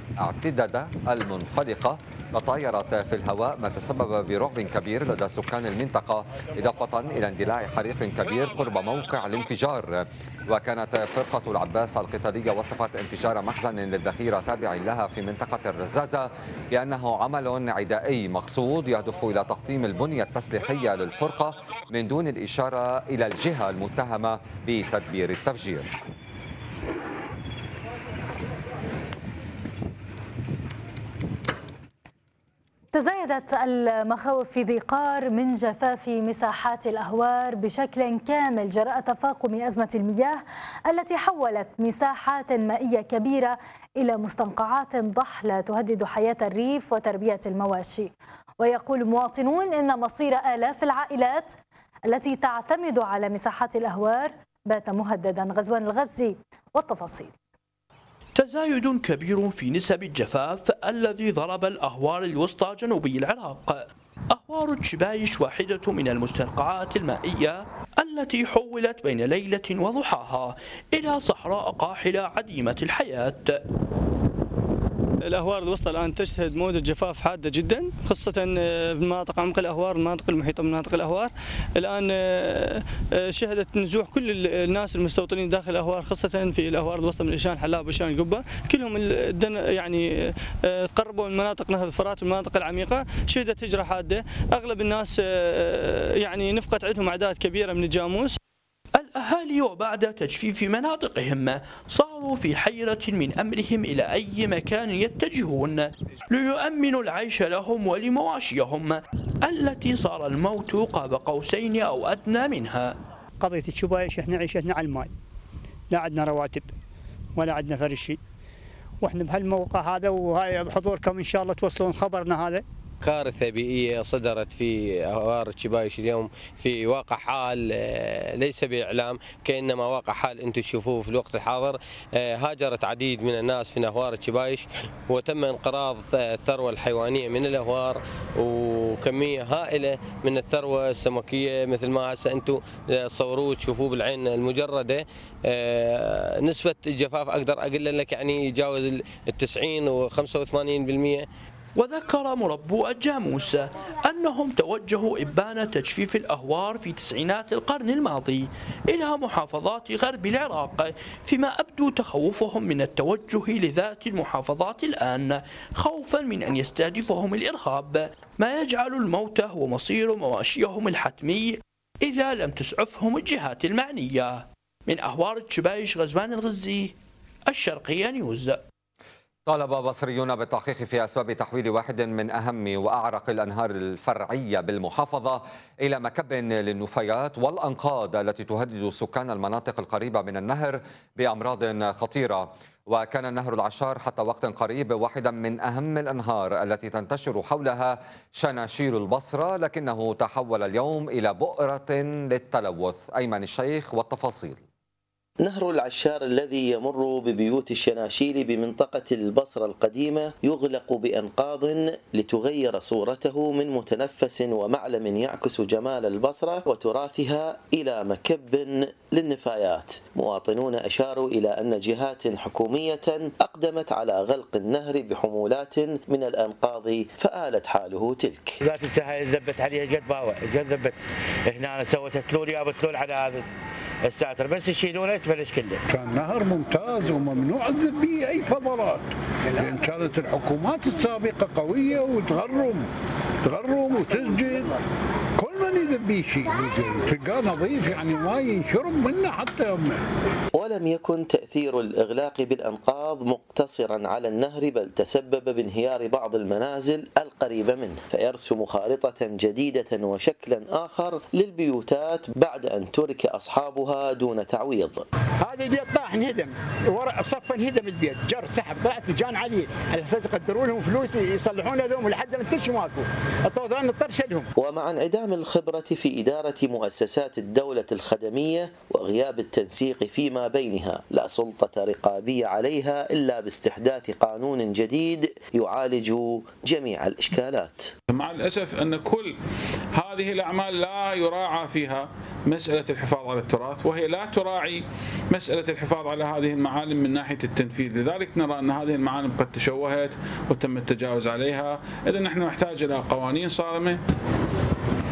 المنفلقة تطايرت في الهواء ما تسبب برعب كبير لدى سكان المنطقة إضافة إلى اندلاع حريق كبير قرب موقع الانفجار. وكانت فرقة العباس القتالية وصفت انفجار مخزن للذخيرة تابع لها في منطقة الرزازة بأنه عمل عدائي مقصود يهدف إلى تحطيم البنية التسليحية للفرقة من دون الإشارة إلى الجهة المتهمة بتدبير التفجير. تزايدت المخاوف في ذقار من جفاف مساحات الأهوار بشكل كامل جراء تفاقم أزمة المياه التي حولت مساحات مائية كبيرة إلى مستنقعات ضحلة تهدد حياة الريف وتربية المواشي. ويقول مواطنون إن مصير آلاف العائلات التي تعتمد على مساحات الأهوار بات مهددا. غزوان الغزي والتفاصيل. تزايد كبير في نسب الجفاف الذي ضرب الأهوار الوسطى جنوبي العراق. أهوار تشبايش واحدة من المستنقعات المائية التي حولت بين ليلة وضحاها إلى صحراء قاحلة عديمة الحياة. الأهوار الوسطى الآن تشهد موجه جفاف حادة جدا خاصة في مناطق عمق الأهوار المناطق المحيطه بمناطق الأهوار. الآن شهدت نزوح كل الناس المستوطنين داخل الأهوار خاصة في الأهوار الوسطى من ايشان حلاب وإيشان القبه كلهم يعني تقربوا من مناطق نهر الفرات والمناطق العميقة. شهدت هجرة حادة. أغلب الناس يعني نفقت عندهم أعداد كبيرة من الجاموس. الأهالي وبعد تجفيف مناطقهم صاروا في حيرة من أمرهم إلى أي مكان يتجهون ليؤمنوا العيش لهم ولمواشيهم التي صار الموت قاب قوسين أو أدنى منها. قضية الشبايش إحنا عيشتنا على الماي لا عندنا رواتب ولا عندنا فرشي. وإحنا بهالموقع هذا وهاي بحضوركم إن شاء الله توصلون خبرنا هذا. كارثة بيئية صدرت في أهوار تشبايش اليوم في واقع حال ليس بإعلام كإنما واقع حال أنتم تشوفوه في الوقت الحاضر. هاجرت عديد من الناس في أهوار تشبايش وتم انقراض الثروة الحيوانية من الأهوار وكمية هائلة من الثروة السمكية مثل ما هسه أنتم تصوروه تشوفوه بالعين المجردة. نسبة الجفاف أقدر أقول لك يعني يجاوز التسعين و 85% وذكر مربو الجاموس أنهم توجهوا إبان تجفيف الأهوار في تسعينات القرن الماضي إلى محافظات غرب العراق فيما أبدوا تخوفهم من التوجه لذات المحافظات الآن خوفا من أن يستهدفهم الإرهاب. ما يجعل الموت هو مصير مواشيهم الحتمي إذا لم تسعفهم الجهات المعنية. من أهوار تشبايش غزوان الغزي الشرقية نيوز. طالب بصريون بالتحقيق في أسباب تحويل واحد من أهم وأعرق الأنهار الفرعية بالمحافظة إلى مكب للنفايات والأنقاض التي تهدد سكان المناطق القريبة من النهر بأمراض خطيرة. وكان النهر العشار حتى وقت قريب واحدا من أهم الأنهار التي تنتشر حولها شناشير البصرة لكنه تحول اليوم إلى بؤرة للتلوث. أيمن الشيخ والتفاصيل. نهر العشار الذي يمر ببيوت الشناشيل بمنطقة البصرة القديمة يغلق بأنقاض لتغير صورته من متنفس ومعلم يعكس جمال البصرة وتراثها إلى مكب للنفايات. مواطنون أشاروا إلى أن جهات حكومية أقدمت على غلق النهر بحمولات من الأنقاض فآلت حاله تلك. ذات الساعة ذبت عليها قد باوع قد ذبت. هنا سويت تلول يا تلول على هذا. الساتر بس يشيلونه يتفلش كله. كان نهر ممتاز وممنوع الذب به أي فضلات. لأن كانت الحكومات السابقة قوية وتغرم. تغرم وتسجن. كل من يذب به شيء تلقاه نظيف يعني ما ينشرب منه حتى يمه. ولم يكن تأثير الإغلاق بالأنقاض مقتصرا على النهر بل تسبب بانهيار بعض المنازل القريبة منه فيرسم خارطة جديدة وشكلا آخر للبيوتات بعد أن ترك أصحابها دون تعويض. هذا البيت طاح انهدم. ورا بصفه انهدم البيت. جر سحب طلعت لجان عليه على أساس يقدروا لهم فلوس يصلحون لهم لحد ما كل ماكو. الطوذان طرشدهم ومع انعدام الخبرة في إدارة مؤسسات الدولة الخدمية وغياب التنسيق فيما بينها. لا سلطة رقابية عليها إلا باستحداث قانون جديد يعالج جميع الإشكالات. مع الأسف أن كل هذه الأعمال لا يراعى فيها مسألة الحفاظ على التراث وهي لا تراعي مسألة الحفاظ على هذه المعالم من ناحية التنفيذ. لذلك نرى أن هذه المعالم قد تشوهت وتم التجاوز عليها. إذا نحن نحتاج إلى قوانين صارمة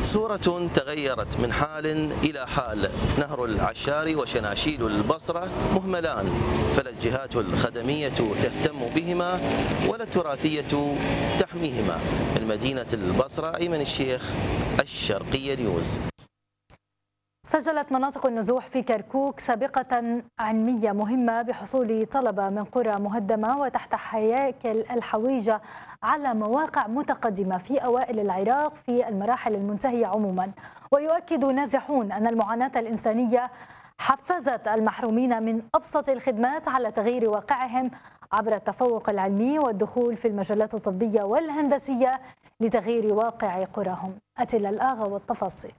صورة تغيرت من حال إلى حال. نهر العشار وشناشيل البصرة مهملان فلا الجهات الخدمية تهتم بهما ولا التراثية تحميهما. من مدينة البصرة أيمن الشيخ الشرقية نيوز. سجلت مناطق النزوح في كركوك سابقة علمية مهمة بحصول طلبة من قرى مهدمة وتحت هياكل الحويجة على مواقع متقدمة في أوائل العراق في المراحل المنتهية عموما. ويؤكد نازحون أن المعاناة الإنسانية حفزت المحرومين من أبسط الخدمات على تغيير واقعهم عبر التفوق العلمي والدخول في المجالات الطبية والهندسية لتغيير واقع قراهم. أتلا الآغا والتفاصيل.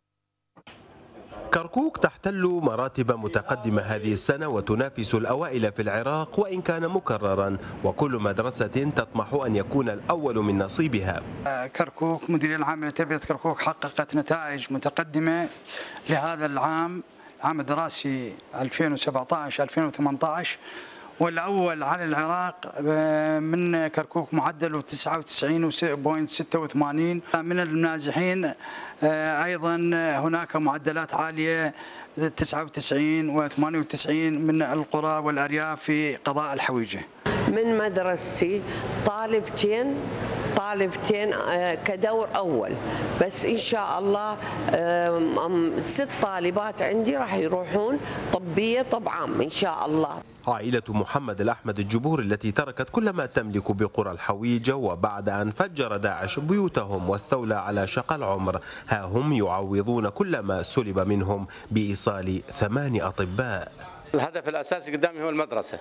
كركوك تحتل مراتب متقدمة هذه السنة وتنافس الأوائل في العراق وإن كان مكررا وكل مدرسة تطمح أن يكون الأول من نصيبها. كركوك مديرية العام لتربية كركوك حققت نتائج متقدمة لهذا العام عام الدراسي 2017-2018 والأول على العراق آه، من كركوك معدله 99.86 من النازحين آه، أيضا هناك معدلات عالية 99 و98 من القرى والأرياف في قضاء الحويجة. من مدرستي طالبتين طالبتين آه، كدور أول. بس إن شاء الله ست طالبات عندي راح يروحون طبية طب عام إن شاء الله. عائلة محمد الأحمد الجبور التي تركت كل ما تملك بقرى الحويجة وبعد أن فجر داعش بيوتهم واستولى على شقى العمر. ها هم يعوضون كل ما سلب منهم بإيصال ثمان أطباء. الهدف الأساسي قدامي هو المدرسة.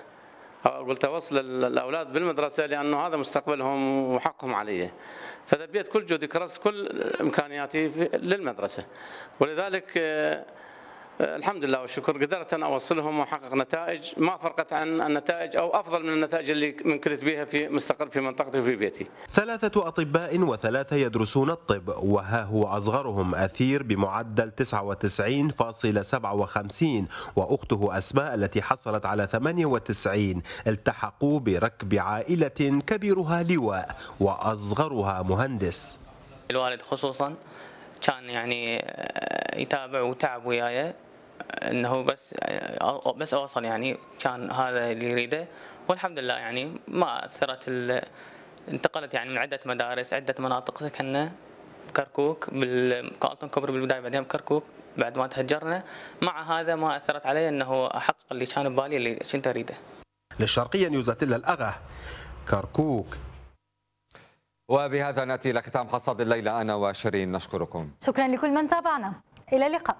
قلت أوصل ال- الأولاد بالمدرسة لأنه هذا مستقبلهم وحقهم علي. فذبيت كل جهدي كرست كل إمكانياتي للمدرسة. ولذلك آه، الحمد لله والشكر. قدرت أن أوصلهم وأحقق نتائج. ما فرقت عن النتائج أو أفضل من النتائج اللي منكلت بها في مستقر في منطقتي وفي بيتي. ثلاثة أطباء وثلاثة يدرسون الطب وها هو أصغرهم أثير بمعدل 99.57 وأخته أسماء التي حصلت على 98 التحقوا بركب عائلة كبيرها لواء وأصغرها مهندس. الوالد خصوصا. كان يعني آه، يتابع وتعب وياي إنه بس آه، بس أوصل يعني كان هذا اللي يريده. والحمد لله يعني ما أثرت انتقلت يعني من عدة مدارس عدة مناطق سكننا بكركوك بالكالتون كبر بالبداية بعدين بكركوك بعد ما تهجرنا. مع هذا ما أثرت علي إنه أحقق اللي كان ببالي اللي كنت أريده. للشرقية نيوزاتيلا الأغا كركوك. وبهذا نأتي إلى ختام حصاد الليلة أنا وشيرين نشكركم. شكرا لكل من تابعنا. إلى اللقاء.